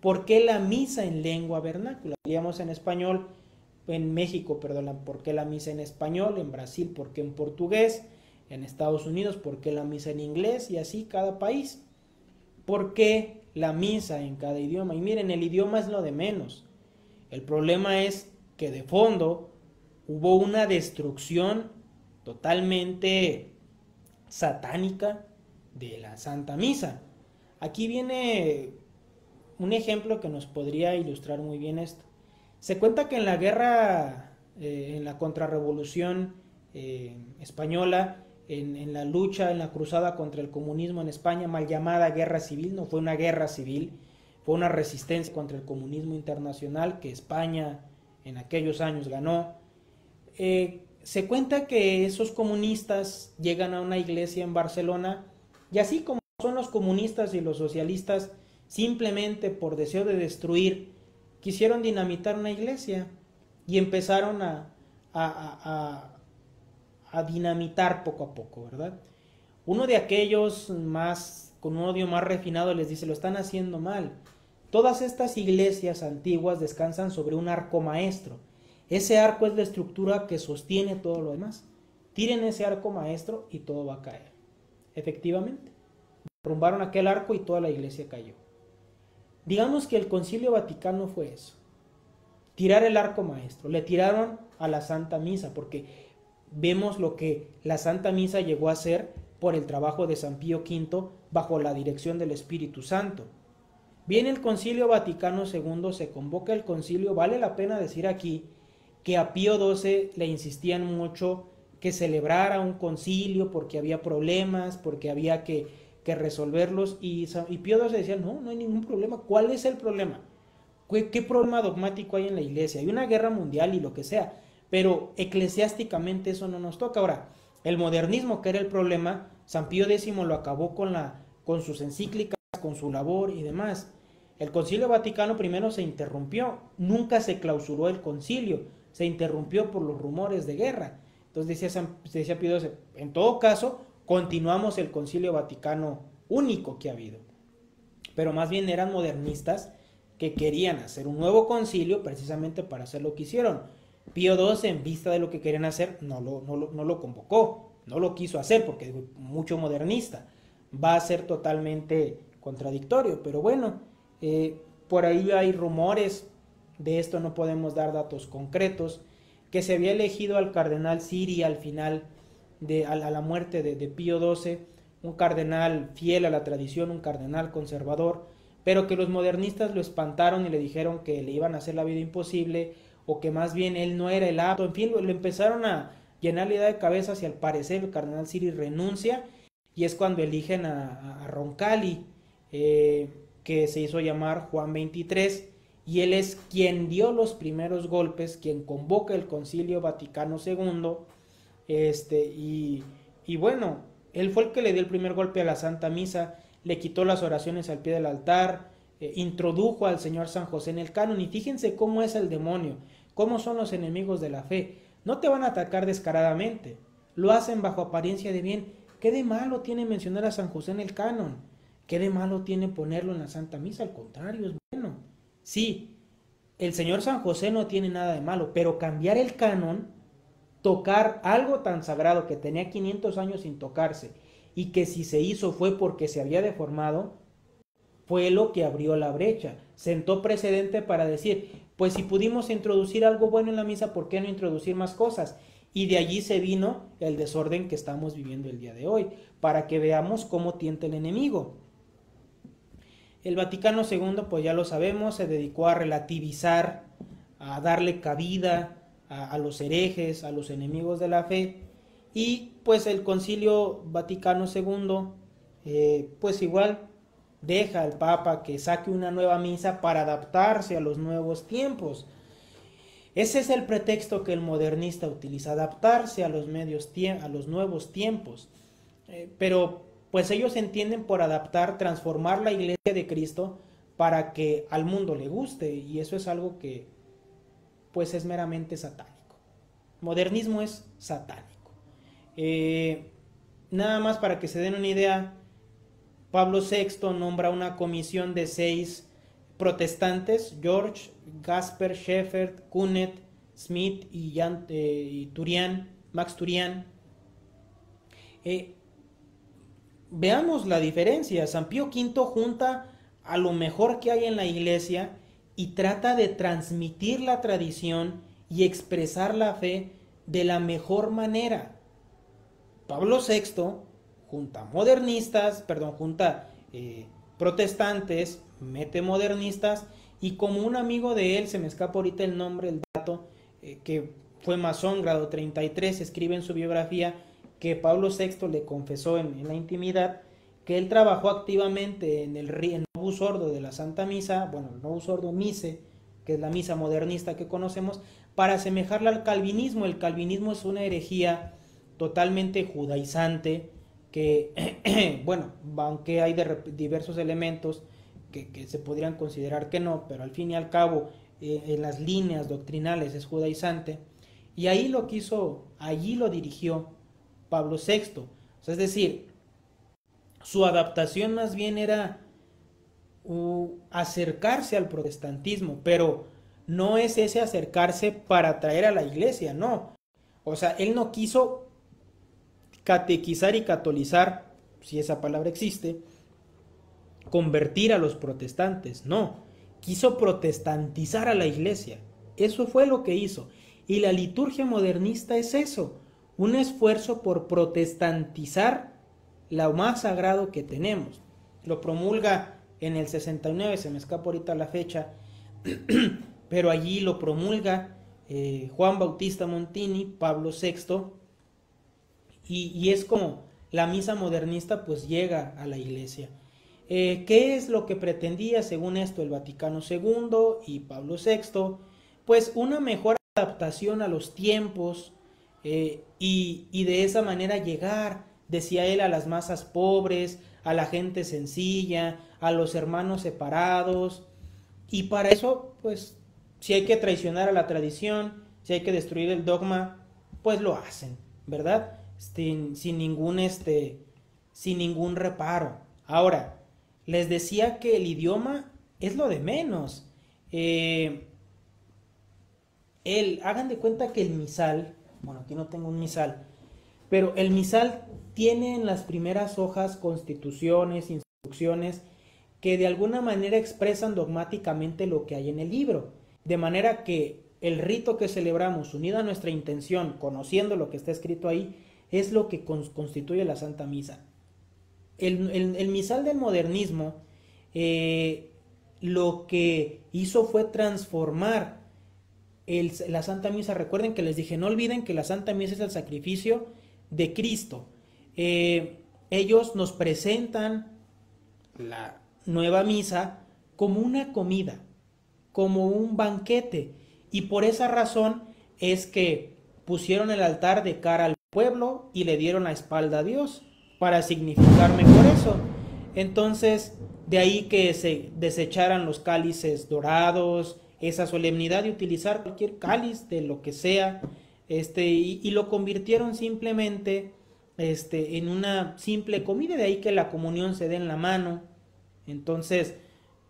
¿Por qué la misa en lengua vernácula? Leíamos en español, en México, perdón, ¿por qué la misa en español? En Brasil, ¿por qué en portugués? En Estados Unidos, ¿por qué la misa en inglés? Y así cada país. ¿Por qué la misa en cada idioma? Y miren, el idioma es lo de menos. El problema es que de fondo hubo una destrucción totalmente satánica de la Santa Misa. Aquí viene un ejemplo que nos podría ilustrar muy bien esto. Se cuenta que en la guerra, eh, en la contrarrevolución eh, española, en, la lucha, en la cruzada contra el comunismo en España, mal llamada guerra civil, no fue una guerra civil, fue una resistencia contra el comunismo internacional que España en aquellos años ganó. Eh, se cuenta que esos comunistas llegan a una iglesia en Barcelona y así como son los comunistas y los socialistas, simplemente por deseo de destruir, quisieron dinamitar una iglesia y empezaron a, a, a, dinamitar poco a poco, ¿verdad? Uno de aquellos más, con un odio más refinado, les dice, lo están haciendo mal. Todas estas iglesias antiguas descansan sobre un arco maestro. Ese arco es la estructura que sostiene todo lo demás. Tiren ese arco maestro y todo va a caer. Efectivamente, derrumbaron aquel arco y toda la iglesia cayó. Digamos que el concilio vaticano fue eso. Tirar el arco maestro. Le tiraron a la Santa Misa porque vemos lo que la Santa Misa llegó a hacer por el trabajo de San Pío V bajo la dirección del Espíritu Santo. Viene el Concilio Vaticano II, se convoca el concilio, vale la pena decir aquí que a Pío XII le insistían mucho que celebrara un concilio porque había problemas, porque había que, que resolverlos y, y, Pío XII decía, no, no hay ningún problema, ¿cuál es el problema? ¿Qué, ¿Qué problema dogmático hay en la iglesia? Hay una guerra mundial y lo que sea, pero eclesiásticamente eso no nos toca. Ahora, el modernismo, que era el problema, San Pío X lo acabó con, la, con sus encíclicas, con su labor y demás. El concilio vaticano primero se interrumpió, nunca se clausuró el concilio, se interrumpió por los rumores de guerra. Entonces decía, decía Pío XII, en todo caso, continuamos el concilio vaticano único que ha habido. Pero más bien eran modernistas que querían hacer un nuevo concilio precisamente para hacer lo que hicieron. Pío XII, en vista de lo que querían hacer, no lo, no lo, convocó, no lo quiso hacer porque mucho modernista. Va a ser totalmente contradictorio, pero bueno, eh, por ahí hay rumores, de esto no podemos dar datos concretos, que se había elegido al cardenal Siri al final de a la, muerte de, Pío XII, un cardenal fiel a la tradición, un cardenal conservador, pero que los modernistas lo espantaron y le dijeron que le iban a hacer la vida imposible o que más bien él no era el apto, en fin, le empezaron a llenar la idea de cabeza y al parecer el cardenal Siri renuncia y es cuando eligen a, Roncalli, eh, que se hizo llamar Juan 23, y él es quien dio los primeros golpes, quien convoca el Concilio Vaticano II, este, y, bueno, él fue el que le dio el primer golpe a la Santa Misa, le quitó las oraciones al pie del altar, eh, introdujo al Señor San José en el canon, y fíjense cómo es el demonio, cómo son los enemigos de la fe, no te van a atacar descaradamente, lo hacen bajo apariencia de bien, ¿qué de malo tiene mencionar a San José en el canon? ¿Qué de malo tiene ponerlo en la Santa Misa? Al contrario, es bueno. Sí, el Señor San José no tiene nada de malo, pero cambiar el canon, tocar algo tan sagrado que tenía 500 años sin tocarse y que si se hizo fue porque se había deformado, fue lo que abrió la brecha. Sentó precedente para decir, pues si pudimos introducir algo bueno en la misa, ¿por qué no introducir más cosas? Y de allí se vino el desorden que estamos viviendo el día de hoy, para que veamos cómo tienta el enemigo. El Vaticano II, pues ya lo sabemos, se dedicó a relativizar, a darle cabida a, los herejes, a los enemigos de la fe, y pues el Concilio Vaticano II, eh, pues igual deja al Papa que saque una nueva misa para adaptarse a los nuevos tiempos. Ese es el pretexto que el modernista utiliza, adaptarse a los, medios a los nuevos tiempos. Eh, pero pues ellos entienden por adaptar, transformar la iglesia de Cristo para que al mundo le guste y eso es algo que pues es meramente satánico. Modernismo es satánico. Eh, nada más para que se den una idea, Pablo VI nombra una comisión de seis protestantes, George, Gasper, Sheffert, Kunet, Smith y, eh, Turian, Max Turian. Eh, veamos la diferencia. San Pío V junta a lo mejor que hay en la iglesia y trata de transmitir la tradición y expresar la fe de la mejor manera. Pablo VI junta modernistas, perdón, junta eh, protestantes, mete modernistas y como un amigo de él, se me escapa ahorita el nombre, el dato, eh, que fue masón, grado 33, escribe en su biografía que Pablo VI le confesó en, la intimidad que él trabajó activamente en el, en el sordo de la Santa Misa, bueno, el novus sordo mise, que es la misa modernista que conocemos, para asemejarla al calvinismo. El calvinismo es una herejía totalmente judaizante, que, bueno, aunque hay diversos elementos que, se podrían considerar que no, pero al fin y al cabo, eh, en las líneas doctrinales es judaizante, y ahí lo quiso, allí lo dirigió Pablo VI. es decir, su adaptación más bien era acercarse al protestantismo, pero no es ese acercarse para atraer a la iglesia, no. O sea, él no quiso catequizar y catolizar, si esa palabra existe, convertir a los protestantes, no. Quiso protestantizar a la iglesia. Eso fue lo que hizo. Y la liturgia modernista es eso, un esfuerzo por protestantizar lo más sagrado que tenemos. Lo promulga en el 69, se me escapa ahorita la fecha, pero allí lo promulga eh, Juan Bautista Montini, Pablo VI, y, es como la misa modernista pues llega a la iglesia. Eh, ¿Qué es lo que pretendía según esto el Vaticano II y Pablo VI? Pues una mejor adaptación a los tiempos eh, y, y de esa manera llegar, decía él, a las masas pobres, a la gente sencilla, a los hermanos separados. Y para eso, pues, si hay que traicionar a la tradición, si hay que destruir el dogma, pues lo hacen, ¿verdad? sin, ningún este, sin ningún reparo. Ahora, les decía que el idioma es lo de menos. Eh, el, hagan de cuenta que el misal, bueno, aquí no tengo un misal, pero el misal tiene en las primeras hojas constituciones, instrucciones que de alguna manera expresan dogmáticamente lo que hay en el libro, de manera que el rito que celebramos, unido a nuestra intención, conociendo lo que está escrito ahí, es lo que constituye la Santa Misa. El, misal del modernismo eh, lo que hizo fue transformar la Santa Misa. Recuerden que les dije, no olviden que la Santa Misa es el sacrificio de Cristo. Eh, ellos nos presentan la nueva misa como una comida, como un banquete. Y por esa razón es que pusieron el altar de cara al pueblo y le dieron la espalda a Dios para significar mejor eso. Entonces, de ahí que se desecharan los cálices dorados, esa solemnidad de utilizar cualquier cáliz de lo que sea, este, y, lo convirtieron simplemente este, en una simple comida, de ahí que la comunión se dé en la mano. Entonces,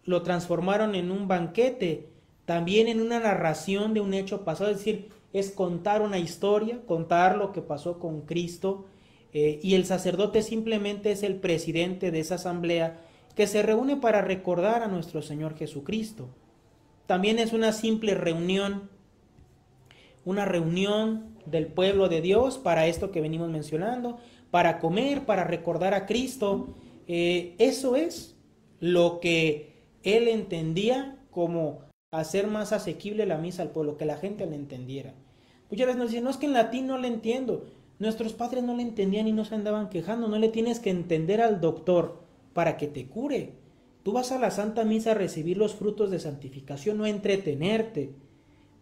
lo transformaron en un banquete, también en una narración de un hecho pasado, es decir, es contar una historia, contar lo que pasó con Cristo, eh, y el sacerdote simplemente es el presidente de esa asamblea que se reúne para recordar a nuestro Señor Jesucristo. También es una simple reunión, una reunión del pueblo de Dios para esto que venimos mencionando, para comer, para recordar a Cristo. Eh, eso es lo que él entendía como hacer más asequible la misa al pueblo, que la gente la entendiera. Muchas veces nos dicen, no es que en latín no le entiendo. Nuestros padres no le entendían y no se andaban quejando. No le tienes que entender al doctor para que te cure. Tú vas a la Santa Misa a recibir los frutos de santificación, no a entretenerte.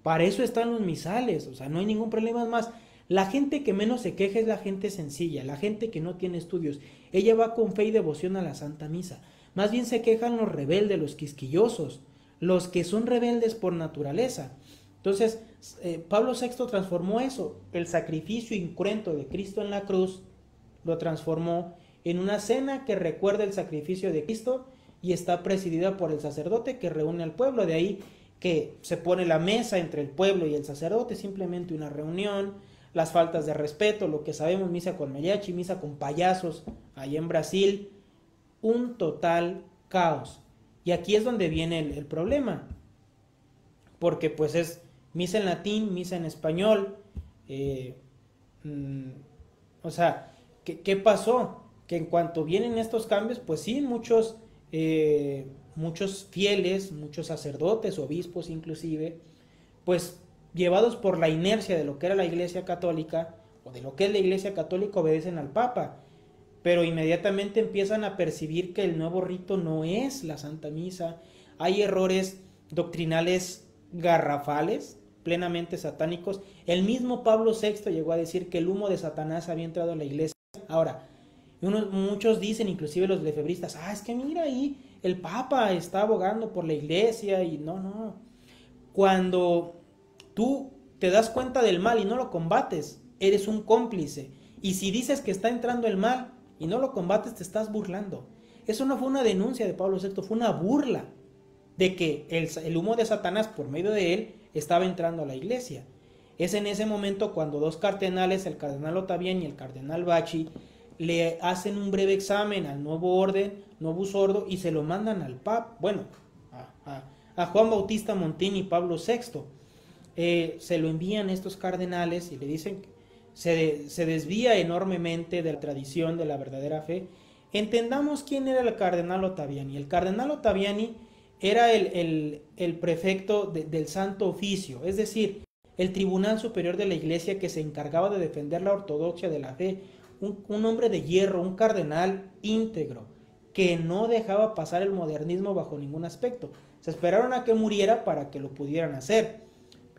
Para eso están los misales, o sea, no hay ningún problema más. La gente que menos se queja es la gente sencilla, la gente que no tiene estudios. Ella va con fe y devoción a la Santa Misa. Más bien se quejan los rebeldes, los quisquillosos, los que son rebeldes por naturaleza. Entonces, eh, Pablo VI transformó eso, el sacrificio incruento de Cristo en la cruz, lo transformó en una cena que recuerda el sacrificio de Cristo y está presidida por el sacerdote que reúne al pueblo. De ahí que se pone la mesa entre el pueblo y el sacerdote, simplemente una reunión, las faltas de respeto, lo que sabemos, misa con mariachi, misa con payasos, ahí en Brasil, un total caos. Y aquí es donde viene el, problema, porque pues es misa en latín, misa en español. Eh, mm, o sea, ¿qué, pasó? Que en cuanto vienen estos cambios, pues sí, muchos, eh, muchos fieles, muchos sacerdotes, obispos inclusive, pues llevados por la inercia de lo que era la Iglesia Católica, o de lo que es la Iglesia Católica obedecen al Papa, pero inmediatamente empiezan a percibir que el nuevo rito no es la Santa Misa. Hay errores doctrinales garrafales, plenamente satánicos. El mismo Pablo VI llegó a decir que el humo de Satanás había entrado a la iglesia. Ahora, muchos dicen, inclusive los lefebristas, ah, es que mira ahí, el Papa está abogando por la iglesia y no, no. Cuando tú te das cuenta del mal y no lo combates, eres un cómplice. Y si dices que está entrando el mal y no lo combates, te estás burlando. Eso no fue una denuncia de Pablo VI, fue una burla de que el, humo de Satanás por medio de él estaba entrando a la iglesia. Es en ese momento cuando dos cardenales, el cardenal Otaviani y el cardenal Bachi, le hacen un breve examen al nuevo orden, nuevo sordo, y se lo mandan al Papa, bueno, a, Juan Bautista Montini y Pablo VI. Eh, se lo envían estos cardenales y le dicen que se, se desvía enormemente de la tradición de la verdadera fe. Entendamos quién era el cardenal Otaviani. El cardenal Otaviani era el, prefecto del Santo Oficio, es decir, el Tribunal Superior de la Iglesia que se encargaba de defender la ortodoxia de la fe, un, hombre de hierro, un cardenal íntegro, que no dejaba pasar el modernismo bajo ningún aspecto. Se esperaron a que muriera para que lo pudieran hacer.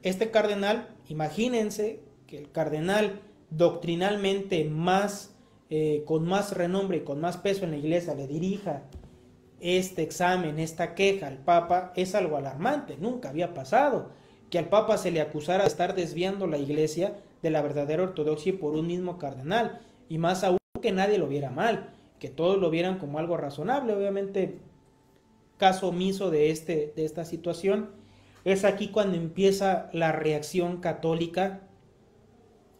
Este cardenal, imagínense que el cardenal doctrinalmente más, eh, con más renombre y con más peso en la iglesia le dirija este examen, esta queja al Papa es algo alarmante, nunca había pasado que al Papa se le acusara de estar desviando la iglesia de la verdadera ortodoxia por un mismo cardenal, y más aún que nadie lo viera mal, que todos lo vieran como algo razonable, obviamente caso omiso de, este, de esta situación, es aquí cuando empieza la reacción católica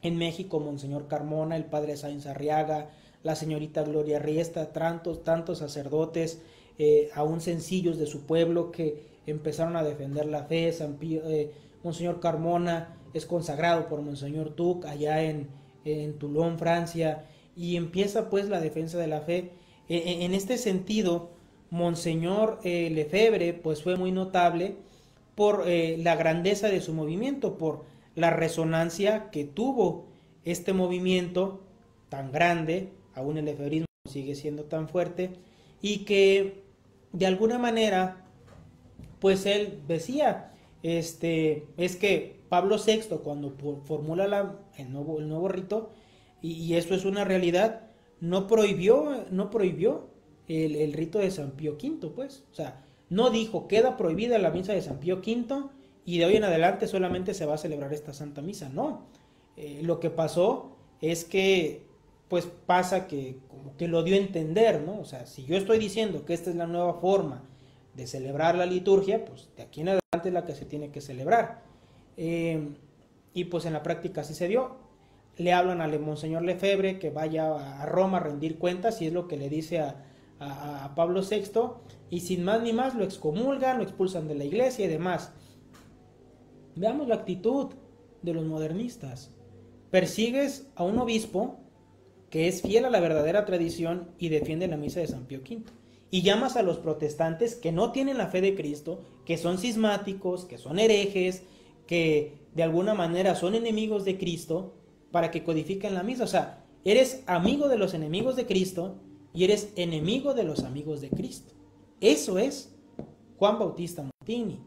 en México, Monseñor Carmona, el padre Sáenz Arriaga, la señorita Gloria Riesta, tantos, tantos sacerdotes, eh, aún sencillos de su pueblo que empezaron a defender la fe. San eh, Monseñor Carmona es consagrado por Monseñor Tuc allá en, en Toulon, Francia, y empieza pues la defensa de la fe. E, e, en este sentido, Monseñor eh, Lefebvre pues fue muy notable por la grandeza de su movimiento, por la resonancia que tuvo este movimiento tan grande, aún el lefebrismo sigue siendo tan fuerte, y que de alguna manera, pues él decía, este, es que Pablo VI cuando formula la, el, nuevo, rito, y, eso es una realidad, no prohibió, no prohibió el, rito de San Pío V, pues, o sea, no dijo, queda prohibida la misa de San Pío V y de hoy en adelante solamente se va a celebrar esta Santa Misa, no. Eh, lo que pasó es que pues pasa que que lo dio a entender, ¿no? O sea, si yo estoy diciendo que esta es la nueva forma de celebrar la liturgia, pues de aquí en adelante es la que se tiene que celebrar. Eh, y pues en la práctica así se dio. Le hablan al Monseñor Lefebvre que vaya a Roma a rendir cuentas y es lo que le dice a, a Pablo VI y sin más ni más lo excomulgan, lo expulsan de la iglesia y demás. Veamos la actitud de los modernistas. Persigues a un obispo que es fiel a la verdadera tradición y defiende la misa de San Pío V. Y llamas a los protestantes que no tienen la fe de Cristo, que son cismáticos, que son herejes, que de alguna manera son enemigos de Cristo, para que codifiquen la misa. O sea, eres amigo de los enemigos de Cristo y eres enemigo de los amigos de Cristo. Eso es Juan Bautista Montini.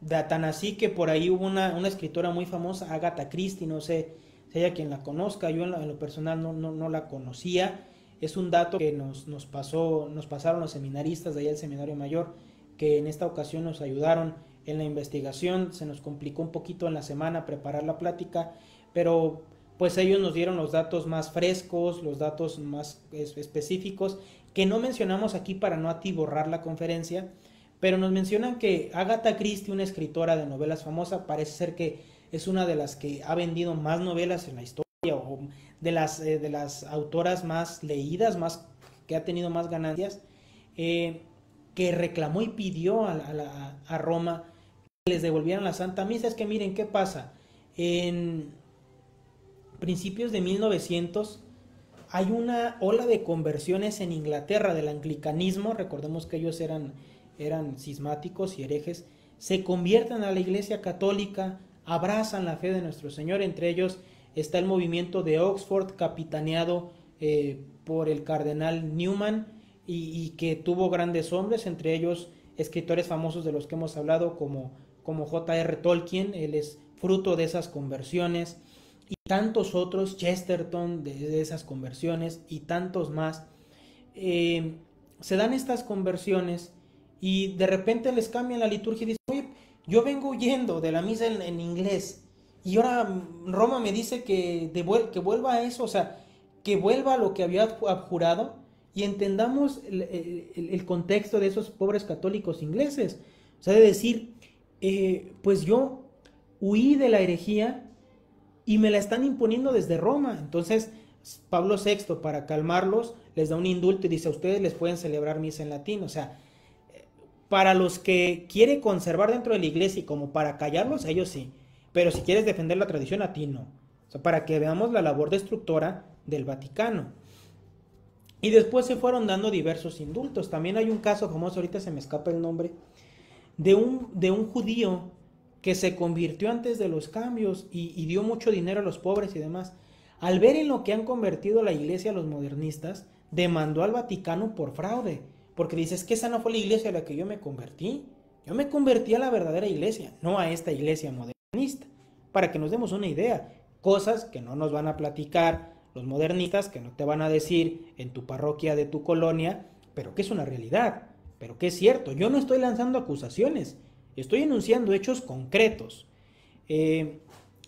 De tan así que por ahí hubo una, una escritora muy famosa, Agatha Christie, no sé si haya quien la conozca, yo en lo, personal no, no, la conocía, es un dato que nos, nos, pasó, nos pasaron los seminaristas de allá del Seminario Mayor, que en esta ocasión nos ayudaron en la investigación, se nos complicó un poquito en la semana preparar la plática, pero pues ellos nos dieron los datos más frescos, los datos más específicos, que no mencionamos aquí para no atiborrar la conferencia, pero nos mencionan que Agatha Christie, una escritora de novelas famosa, parece ser que es una de las que ha vendido más novelas en la historia o de las, eh, de las autoras más leídas, más, que ha tenido más ganancias, eh, que reclamó y pidió a, a, Roma que les devolvieran la Santa Misa. Es que miren qué pasa. En principios de 1900 hay una ola de conversiones en Inglaterra del anglicanismo, recordemos que ellos eran, eran cismáticos y herejes, se convierten a la Iglesia Católica, abrazan la fe de nuestro Señor, entre ellos está el movimiento de Oxford, capitaneado eh, por el cardenal Newman, y, que tuvo grandes hombres, entre ellos escritores famosos de los que hemos hablado, como, como J.R. Tolkien, él es fruto de esas conversiones, y tantos otros, Chesterton, de, esas conversiones, y tantos más. Eh, se dan estas conversiones y de repente les cambian la liturgia y dicen, oye, yo vengo huyendo de la misa en, inglés y ahora Roma me dice que, que vuelva a eso, o sea, que vuelva a lo que había jurado y entendamos el, contexto de esos pobres católicos ingleses. O sea, de decir, eh, pues yo huí de la herejía y me la están imponiendo desde Roma. Entonces, Pablo VI, para calmarlos, les da un indulto y dice, a ustedes les pueden celebrar misa en latín. O sea, para los que quiere conservar dentro de la iglesia y como para callarlos, ellos sí. Pero si quieres defender la tradición, a ti no. O sea, para que veamos la labor destructora del Vaticano. Y después se fueron dando diversos indultos. También hay un caso famoso, ahorita se me escapa el nombre, de un, de un judío que se convirtió antes de los cambios y, y dio mucho dinero a los pobres y demás. Al ver en lo que han convertido la iglesia los modernistas, demandó al Vaticano por fraude porque dices que esa no fue la iglesia a la que yo me convertí. Yo me convertí a la verdadera iglesia, no a esta iglesia modernista. Para que nos demos una idea, cosas que no nos van a platicar los modernistas, que no te van a decir en tu parroquia de tu colonia, pero que es una realidad, pero que es cierto. Yo no estoy lanzando acusaciones, estoy enunciando hechos concretos. Eh,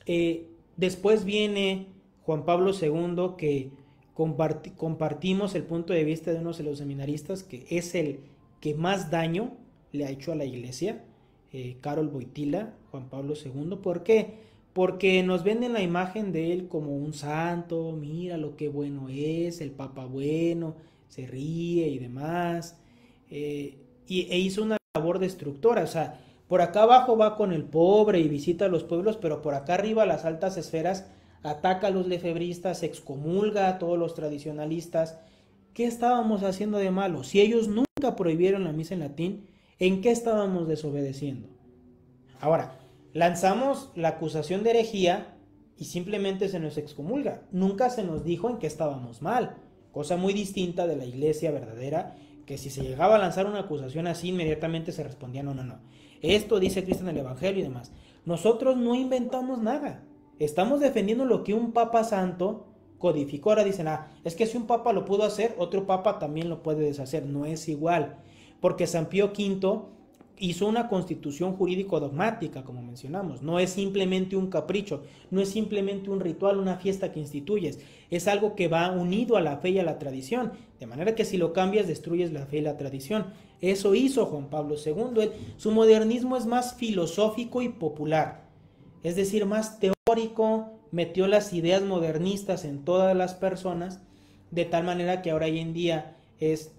eh, después viene Juan Pablo II que compartimos el punto de vista de uno de los seminaristas que es el que más daño le ha hecho a la iglesia, eh, Carol Boitila, Juan Pablo II. ¿Por qué? Porque nos venden la imagen de él como un santo, mira lo que bueno es, el papa bueno, se ríe y demás. Eh, y, e hizo una labor destructora, o sea, por acá abajo va con el pobre y visita los pueblos, pero por acá arriba las altas esferas ataca a los lefebristas, excomulga a todos los tradicionalistas. ¿Qué estábamos haciendo de malo? Si ellos nunca prohibieron la misa en latín, ¿en qué estábamos desobedeciendo? Ahora, lanzamos la acusación de herejía y simplemente se nos excomulga. Nunca se nos dijo en qué estábamos mal, cosa muy distinta de la iglesia verdadera, que si se llegaba a lanzar una acusación así, inmediatamente se respondía, no, no, no. Esto dice Cristo en el Evangelio y demás. Nosotros no inventamos nada. Estamos defendiendo lo que un papa santo codificó. Ahora dicen, ah, es que si un papa lo pudo hacer, otro papa también lo puede deshacer. No es igual, porque San Pío V hizo una constitución jurídico dogmática, como mencionamos. No es simplemente un capricho, no es simplemente un ritual, una fiesta que instituyes. Es algo que va unido a la fe y a la tradición. De manera que si lo cambias, destruyes la fe y la tradición. Eso hizo Juan Pablo II. su modernismo es más filosófico y popular, es decir, más teórico metió las ideas modernistas en todas las personas, de tal manera que ahora hoy en día es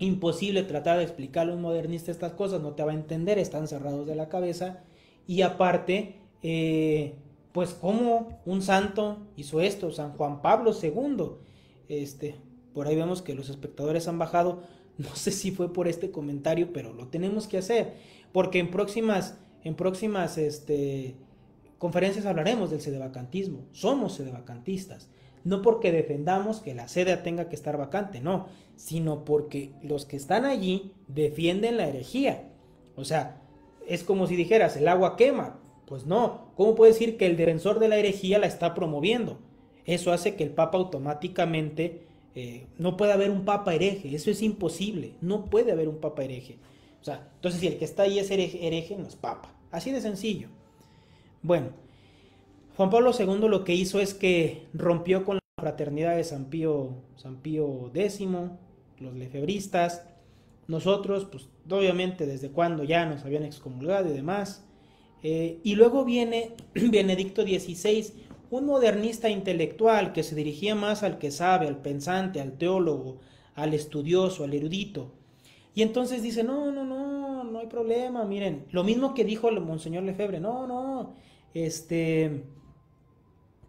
imposible tratar de explicarle a un modernista estas cosas, no te va a entender, están cerrados de la cabeza. Y aparte, eh, pues como un santo hizo esto, San Juan Pablo II. Este, por ahí vemos que los espectadores han bajado, no sé si fue por este comentario, pero lo tenemos que hacer, porque en próximas, en próximas, este, conferencias hablaremos del sedevacantismo. Somos sedevacantistas. No porque defendamos que la sede tenga que estar vacante, no, sino porque los que están allí defienden la herejía. O sea, es como si dijeras, el agua quema. Pues no, ¿cómo puede decir que el defensor de la herejía la está promoviendo? Eso hace que el Papa automáticamente eh, no pueda haber un Papa hereje. Eso es imposible. No puede haber un Papa hereje. O sea, entonces si el que está ahí es hereje, hereje no es Papa. Así de sencillo. Bueno, Juan Pablo II lo que hizo es que rompió con la fraternidad de San Pío, San Pío X, los lefebristas, nosotros, pues obviamente desde cuando ya nos habían excomulgado y demás. Eh, y luego viene Benedicto XVI, un modernista intelectual que se dirigía más al que sabe, al pensante, al teólogo, al estudioso, al erudito. Y entonces dice, no, no, no, no hay problema, miren, lo mismo que dijo el Monseñor Lefebvre, no, no, este,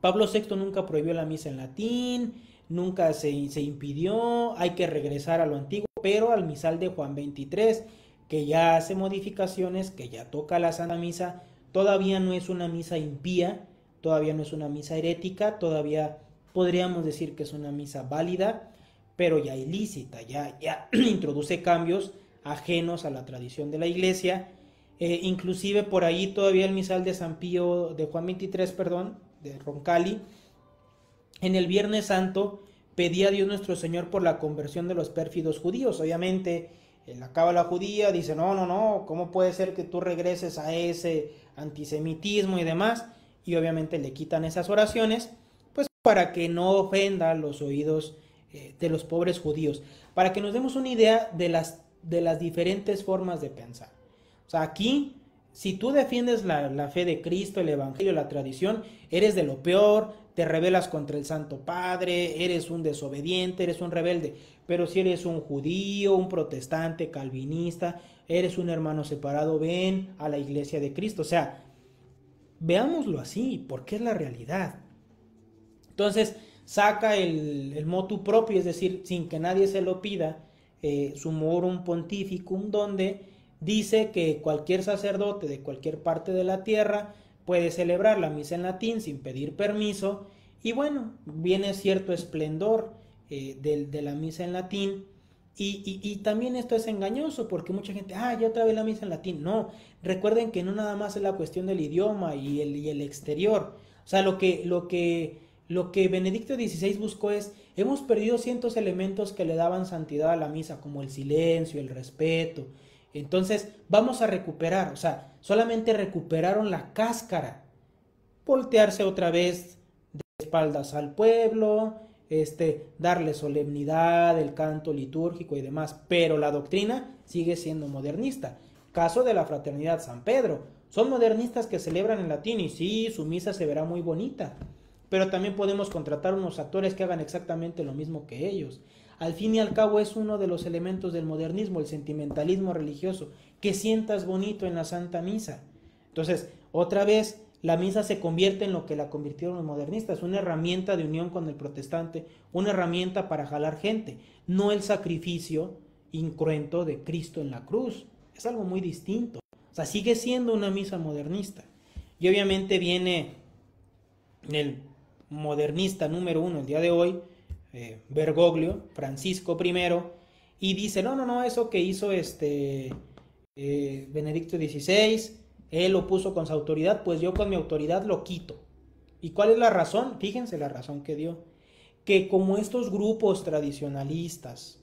Pablo VI nunca prohibió la misa en latín, nunca se, impidió, hay que regresar a lo antiguo, pero al misal de Juan 23, que ya hace modificaciones, que ya toca la Santa Misa, todavía no es una misa impía, todavía no es una misa herética, todavía podríamos decir que es una misa válida, pero ya ilícita, ya, ya introduce cambios ajenos a la tradición de la iglesia. Eh, inclusive por ahí todavía el misal de San Pío, de Juan 23, perdón, de Roncali, en el Viernes Santo pedía a Dios nuestro Señor por la conversión de los pérfidos judíos. Obviamente, en la cábala judía dice, no, no, no, ¿cómo puede ser que tú regreses a ese antisemitismo y demás? Y obviamente le quitan esas oraciones, pues para que no ofenda los oídos eh, de los pobres judíos, para que nos demos una idea de las, de las diferentes formas de pensar. O sea, aquí, si tú defiendes la, la fe de Cristo, el Evangelio, la tradición, eres de lo peor, te rebelas contra el Santo Padre, eres un desobediente, eres un rebelde. Pero si eres un judío, un protestante, calvinista, eres un hermano separado, ven a la iglesia de Cristo. O sea, veámoslo así, porque es la realidad. Entonces, saca el, el motu propio, es decir, sin que nadie se lo pida, eh, sumorum pontificum, donde dice que cualquier sacerdote de cualquier parte de la tierra puede celebrar la misa en latín sin pedir permiso y bueno, viene cierto esplendor eh, de, la misa en latín y, también esto es engañoso porque mucha gente, ah, ya otra la misa en latín. No, recuerden que no nada más es la cuestión del idioma y el, y el exterior. O sea, lo que, lo, que, lo que Benedicto XVI buscó es, hemos perdido cientos elementos que le daban santidad a la misa, como el silencio, el respeto, entonces, vamos a recuperar, o sea, solamente recuperaron la cáscara. Voltearse otra vez de espaldas al pueblo, este, darle solemnidad, el canto litúrgico y demás, pero la doctrina sigue siendo modernista. Caso de la Fraternidad San Pedro, son modernistas que celebran en latín y sí, su misa se verá muy bonita, pero también podemos contratar unos actores que hagan exactamente lo mismo que ellos. Al fin y al cabo es uno de los elementos del modernismo, el sentimentalismo religioso, que sientas bonito en la Santa Misa. Entonces, otra vez, la misa se convierte en lo que la convirtieron los modernistas, una herramienta de unión con el protestante, una herramienta para jalar gente, no el sacrificio incruento de Cristo en la cruz. Es algo muy distinto. O sea, sigue siendo una misa modernista. Y obviamente viene el modernista número uno el día de hoy, eh, Bergoglio, Francisco I, y dice, no, no, no, eso que hizo este eh, Benedicto XVI, él lo puso con su autoridad, pues yo con mi autoridad lo quito. ¿Y cuál es la razón? Fíjense la razón que dio. Que como estos grupos tradicionalistas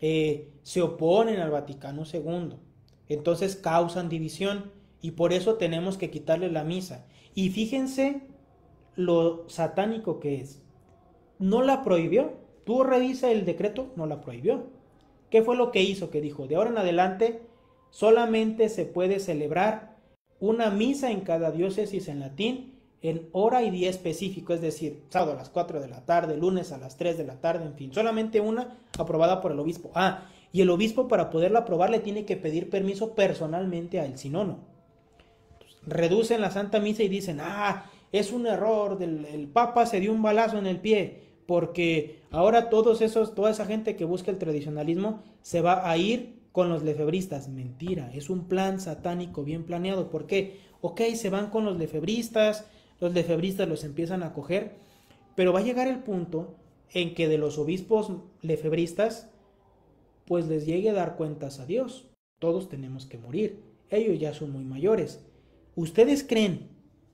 eh, se oponen al Vaticano II, entonces causan división y por eso tenemos que quitarle la misa. Y fíjense lo satánico que es no la prohibió. Tú revisa el decreto, no la prohibió. ¿Qué fue lo que hizo? Que dijo, de ahora en adelante solamente se puede celebrar una misa en cada diócesis en latín en hora y día específico, es decir, sábado a las 4 de la tarde, lunes a las 3 de la tarde, en fin, solamente una aprobada por el obispo. Ah, y el obispo para poderla aprobar le tiene que pedir permiso personalmente al sinono. reducen la Santa Misa y dicen, ah, es un error, el Papa se dio un balazo en el pie porque ahora todos esos, toda esa gente que busca el tradicionalismo se va a ir con los lefebristas. Mentira, es un plan satánico bien planeado. ¿Por qué? Ok, se van con los lefebristas, los lefebristas los empiezan a coger, pero va a llegar el punto en que de los obispos lefebristas, pues les llegue a dar cuentas a Dios. Todos tenemos que morir. Ellos ya son muy mayores. ¿Ustedes creen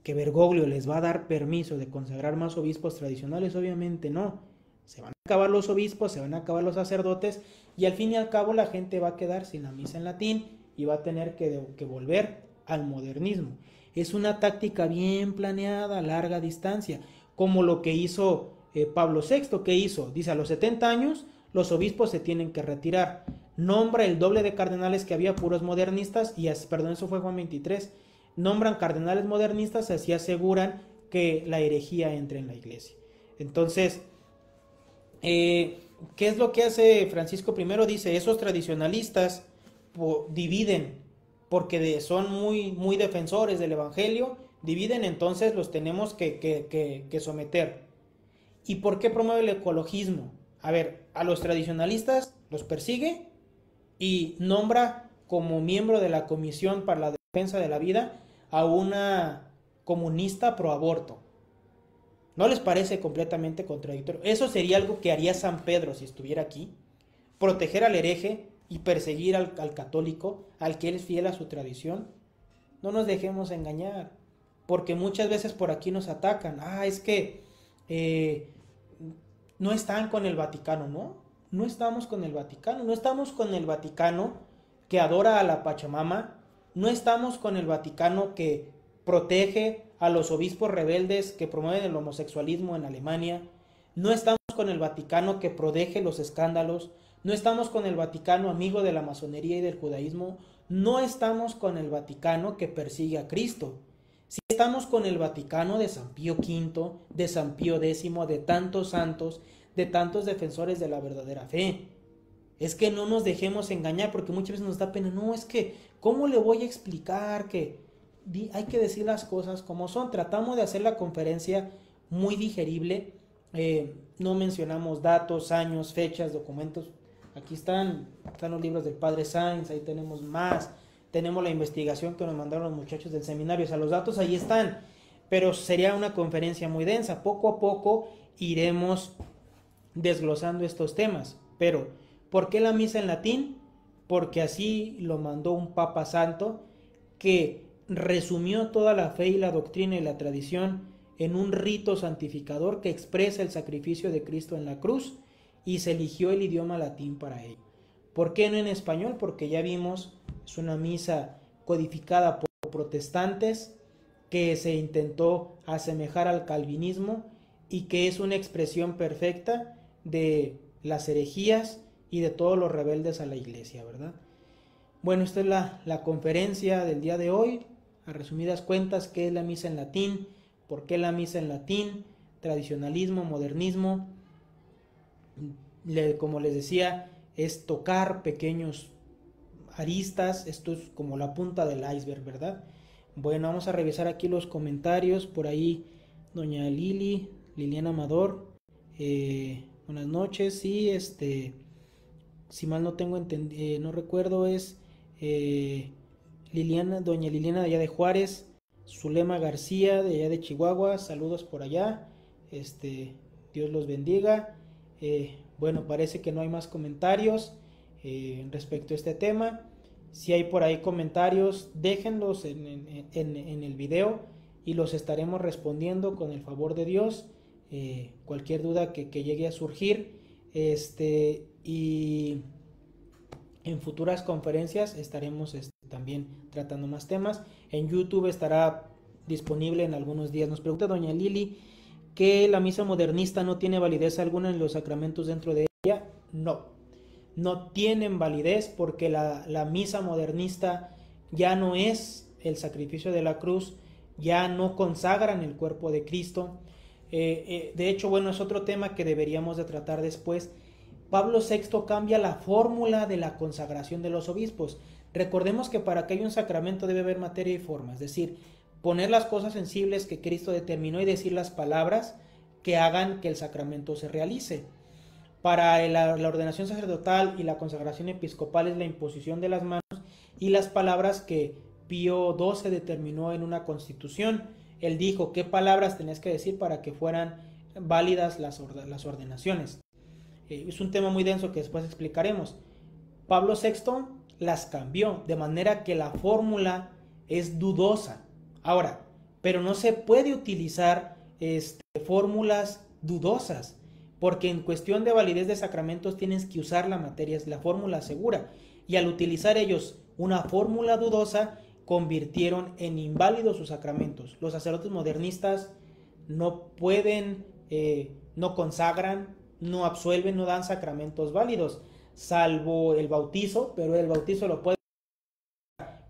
que Bergoglio les va a dar permiso de consagrar más obispos tradicionales, obviamente no. Se van a acabar los obispos, se van a acabar los sacerdotes y al fin y al cabo la gente va a quedar sin la misa en latín y va a tener que, volver al modernismo. Es una táctica bien planeada a larga distancia, como lo que hizo eh, Pablo VI, que hizo, dice a los 70 años los obispos se tienen que retirar, nombra el doble de cardenales que había puros modernistas y, perdón, eso fue Juan 23 nombran cardenales modernistas, así aseguran que la herejía entre en la iglesia. Entonces, eh, ¿qué es lo que hace Francisco I? Dice, esos tradicionalistas dividen, porque son muy, muy defensores del Evangelio, dividen, entonces los tenemos que, que someter. ¿Y por qué promueve el ecologismo? A ver, a los tradicionalistas los persigue y nombra como miembro de la Comisión para la Defensa de la Vida a una comunista pro aborto. ¿No les parece completamente contradictorio? Eso sería algo que haría San Pedro si estuviera aquí. Proteger al hereje y perseguir al, católico, al que él es fiel a su tradición. No nos dejemos engañar, porque muchas veces por aquí nos atacan. Ah, es que eh, no están con el Vaticano, ¿no? No estamos con el Vaticano, no estamos con el Vaticano que adora a la Pachamama, no estamos con el Vaticano que protege a los obispos rebeldes que promueven el homosexualismo en Alemania. No estamos con el Vaticano que protege los escándalos. No estamos con el Vaticano amigo de la masonería y del judaísmo. No estamos con el Vaticano que persigue a Cristo. Si estamos con el Vaticano de San Pío V, de San Pío X, de tantos santos, de tantos defensores de la verdadera fe. Es que no nos dejemos engañar porque muchas veces nos da pena. No, es que, ¿cómo le voy a explicar que hay que decir las cosas como son. Tratamos de hacer la conferencia muy digerible. Eh, no mencionamos datos, años, fechas, documentos. Aquí están, están los libros del padre Sainz, ahí tenemos más. Tenemos la investigación que nos mandaron los muchachos del seminario. O sea, los datos ahí están. Pero sería una conferencia muy densa. Poco a poco iremos desglosando estos temas. Pero, ¿por qué la misa en latín? Porque así lo mandó un Papa Santo que resumió toda la fe y la doctrina y la tradición en un rito santificador que expresa el sacrificio de Cristo en la cruz y se eligió el idioma latín para ello. ¿Por qué no en español? Porque ya vimos, es una misa codificada por protestantes que se intentó asemejar al calvinismo y que es una expresión perfecta de las herejías y de todos los rebeldes a la iglesia, ¿verdad? Bueno, esta es la, la conferencia del día de hoy a resumidas cuentas, qué es la misa en latín, por qué la misa en latín, tradicionalismo, modernismo. como les decía, es tocar pequeños aristas, esto es como la punta del iceberg, ¿verdad? Bueno, vamos a revisar aquí los comentarios, por ahí doña Lili, Liliana Amador, eh, buenas noches, sí, este, si mal no tengo eh, no recuerdo, es eh, Liliana, doña Liliana de allá de Juárez, Zulema García de allá de Chihuahua, saludos por allá, este, Dios los bendiga. Eh, bueno, parece que no hay más comentarios eh, respecto a este tema. Si hay por ahí comentarios, déjenlos en, el video y los estaremos respondiendo con el favor de Dios. Cualquier duda que, que, llegue a surgir. Este, y en futuras conferencias estaremos este, también tratando más temas. En YouTube estará disponible en algunos días. Nos pregunta doña Lili que la misa modernista no tiene validez alguna en los sacramentos dentro de ella. No, no tienen validez porque la, misa modernista ya no es el sacrificio de la cruz, ya no consagran el cuerpo de Cristo. Eh, eh, de hecho, bueno, es otro tema que deberíamos de tratar después. Pablo VI cambia la fórmula de la consagración de los obispos. Recordemos que para que haya un sacramento debe haber materia y forma, es decir, poner las cosas sensibles que Cristo determinó y decir las palabras que hagan que el sacramento se realice. Para la, ordenación sacerdotal y la consagración episcopal es la imposición de las manos y las palabras que Pío XII determinó en una constitución. Él dijo qué palabras tenés que decir para que fueran válidas las ordenaciones. Eh, es un tema muy denso que después explicaremos. Pablo VI las cambió, de manera que la fórmula es dudosa. Ahora, pero no se puede utilizar este, fórmulas dudosas, porque en cuestión de validez de sacramentos tienes que usar la materia, es la fórmula segura. Y al utilizar ellos una fórmula dudosa, convirtieron en inválidos sus sacramentos. Los sacerdotes modernistas no pueden, eh, no consagran, no absuelven, no dan sacramentos válidos salvo el bautizo, pero el bautizo lo puede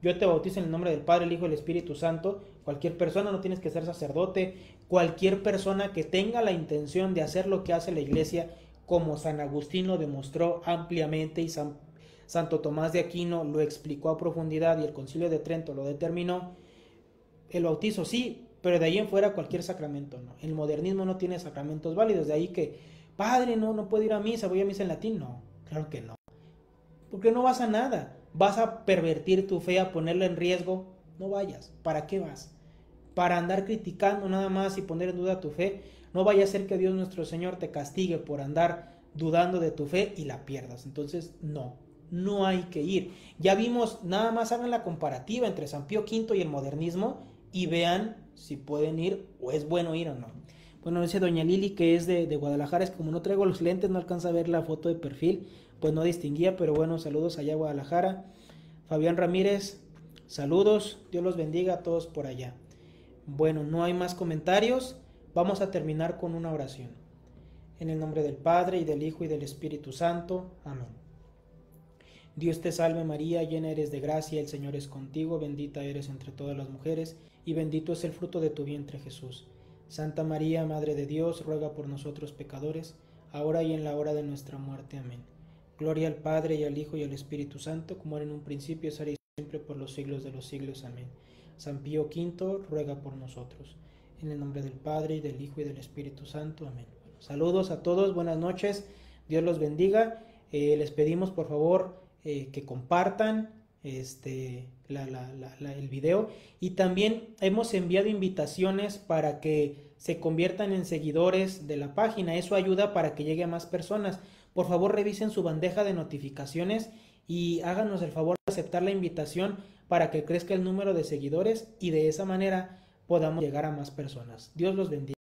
yo te bautizo en el nombre del Padre, el Hijo y el Espíritu Santo. Cualquier persona, no tienes que ser sacerdote. Cualquier persona que tenga la intención de hacer lo que hace la iglesia, como San Agustín lo demostró ampliamente y San, Santo Tomás de Aquino lo explicó a profundidad y el Concilio de Trento lo determinó. El bautizo sí, pero de ahí en fuera cualquier sacramento no. El modernismo no tiene sacramentos válidos, de ahí que, Padre, no, no puedo ir a misa, voy a misa en latín, no. Claro que no. Porque no vas a nada. Vas a pervertir tu fe, a ponerla en riesgo. No vayas. ¿Para qué vas? Para andar criticando nada más y poner en duda tu fe. No vaya a ser que Dios nuestro Señor te castigue por andar dudando de tu fe y la pierdas. Entonces, no, no hay que ir. Ya vimos, nada más hagan la comparativa entre San Pío V y el modernismo y vean si pueden ir o es bueno ir o no. Bueno, dice Doña Lili que es de, Guadalajara, es como no traigo los lentes, no alcanza a ver la foto de perfil, pues no distinguía, pero bueno, saludos allá Guadalajara. Fabián Ramírez, saludos, Dios los bendiga a todos por allá. Bueno, no hay más comentarios, vamos a terminar con una oración. En el nombre del Padre y del Hijo y del Espíritu Santo. Amén. Dios te salve María, llena eres de gracia, el Señor es contigo, bendita eres entre todas las mujeres, y bendito es el fruto de tu vientre Jesús. Santa María, Madre de Dios, ruega por nosotros pecadores, ahora y en la hora de nuestra muerte. Amén. Gloria al Padre y al Hijo y al Espíritu Santo, como era en un principio, es ahora y siempre, por los siglos de los siglos. Amén. San Pío V, ruega por nosotros. En el nombre del Padre y del Hijo y del Espíritu Santo. Amén. saludos a todos, buenas noches, Dios los bendiga. Eh, les pedimos por favor eh, que compartan este, el video y también hemos enviado invitaciones para que se conviertan en seguidores de la página. Eso ayuda para que llegue a más personas. Por favor revisen su bandeja de notificaciones y háganos el favor de aceptar la invitación para que crezca el número de seguidores y de esa manera podamos llegar a más personas. Dios los bendiga.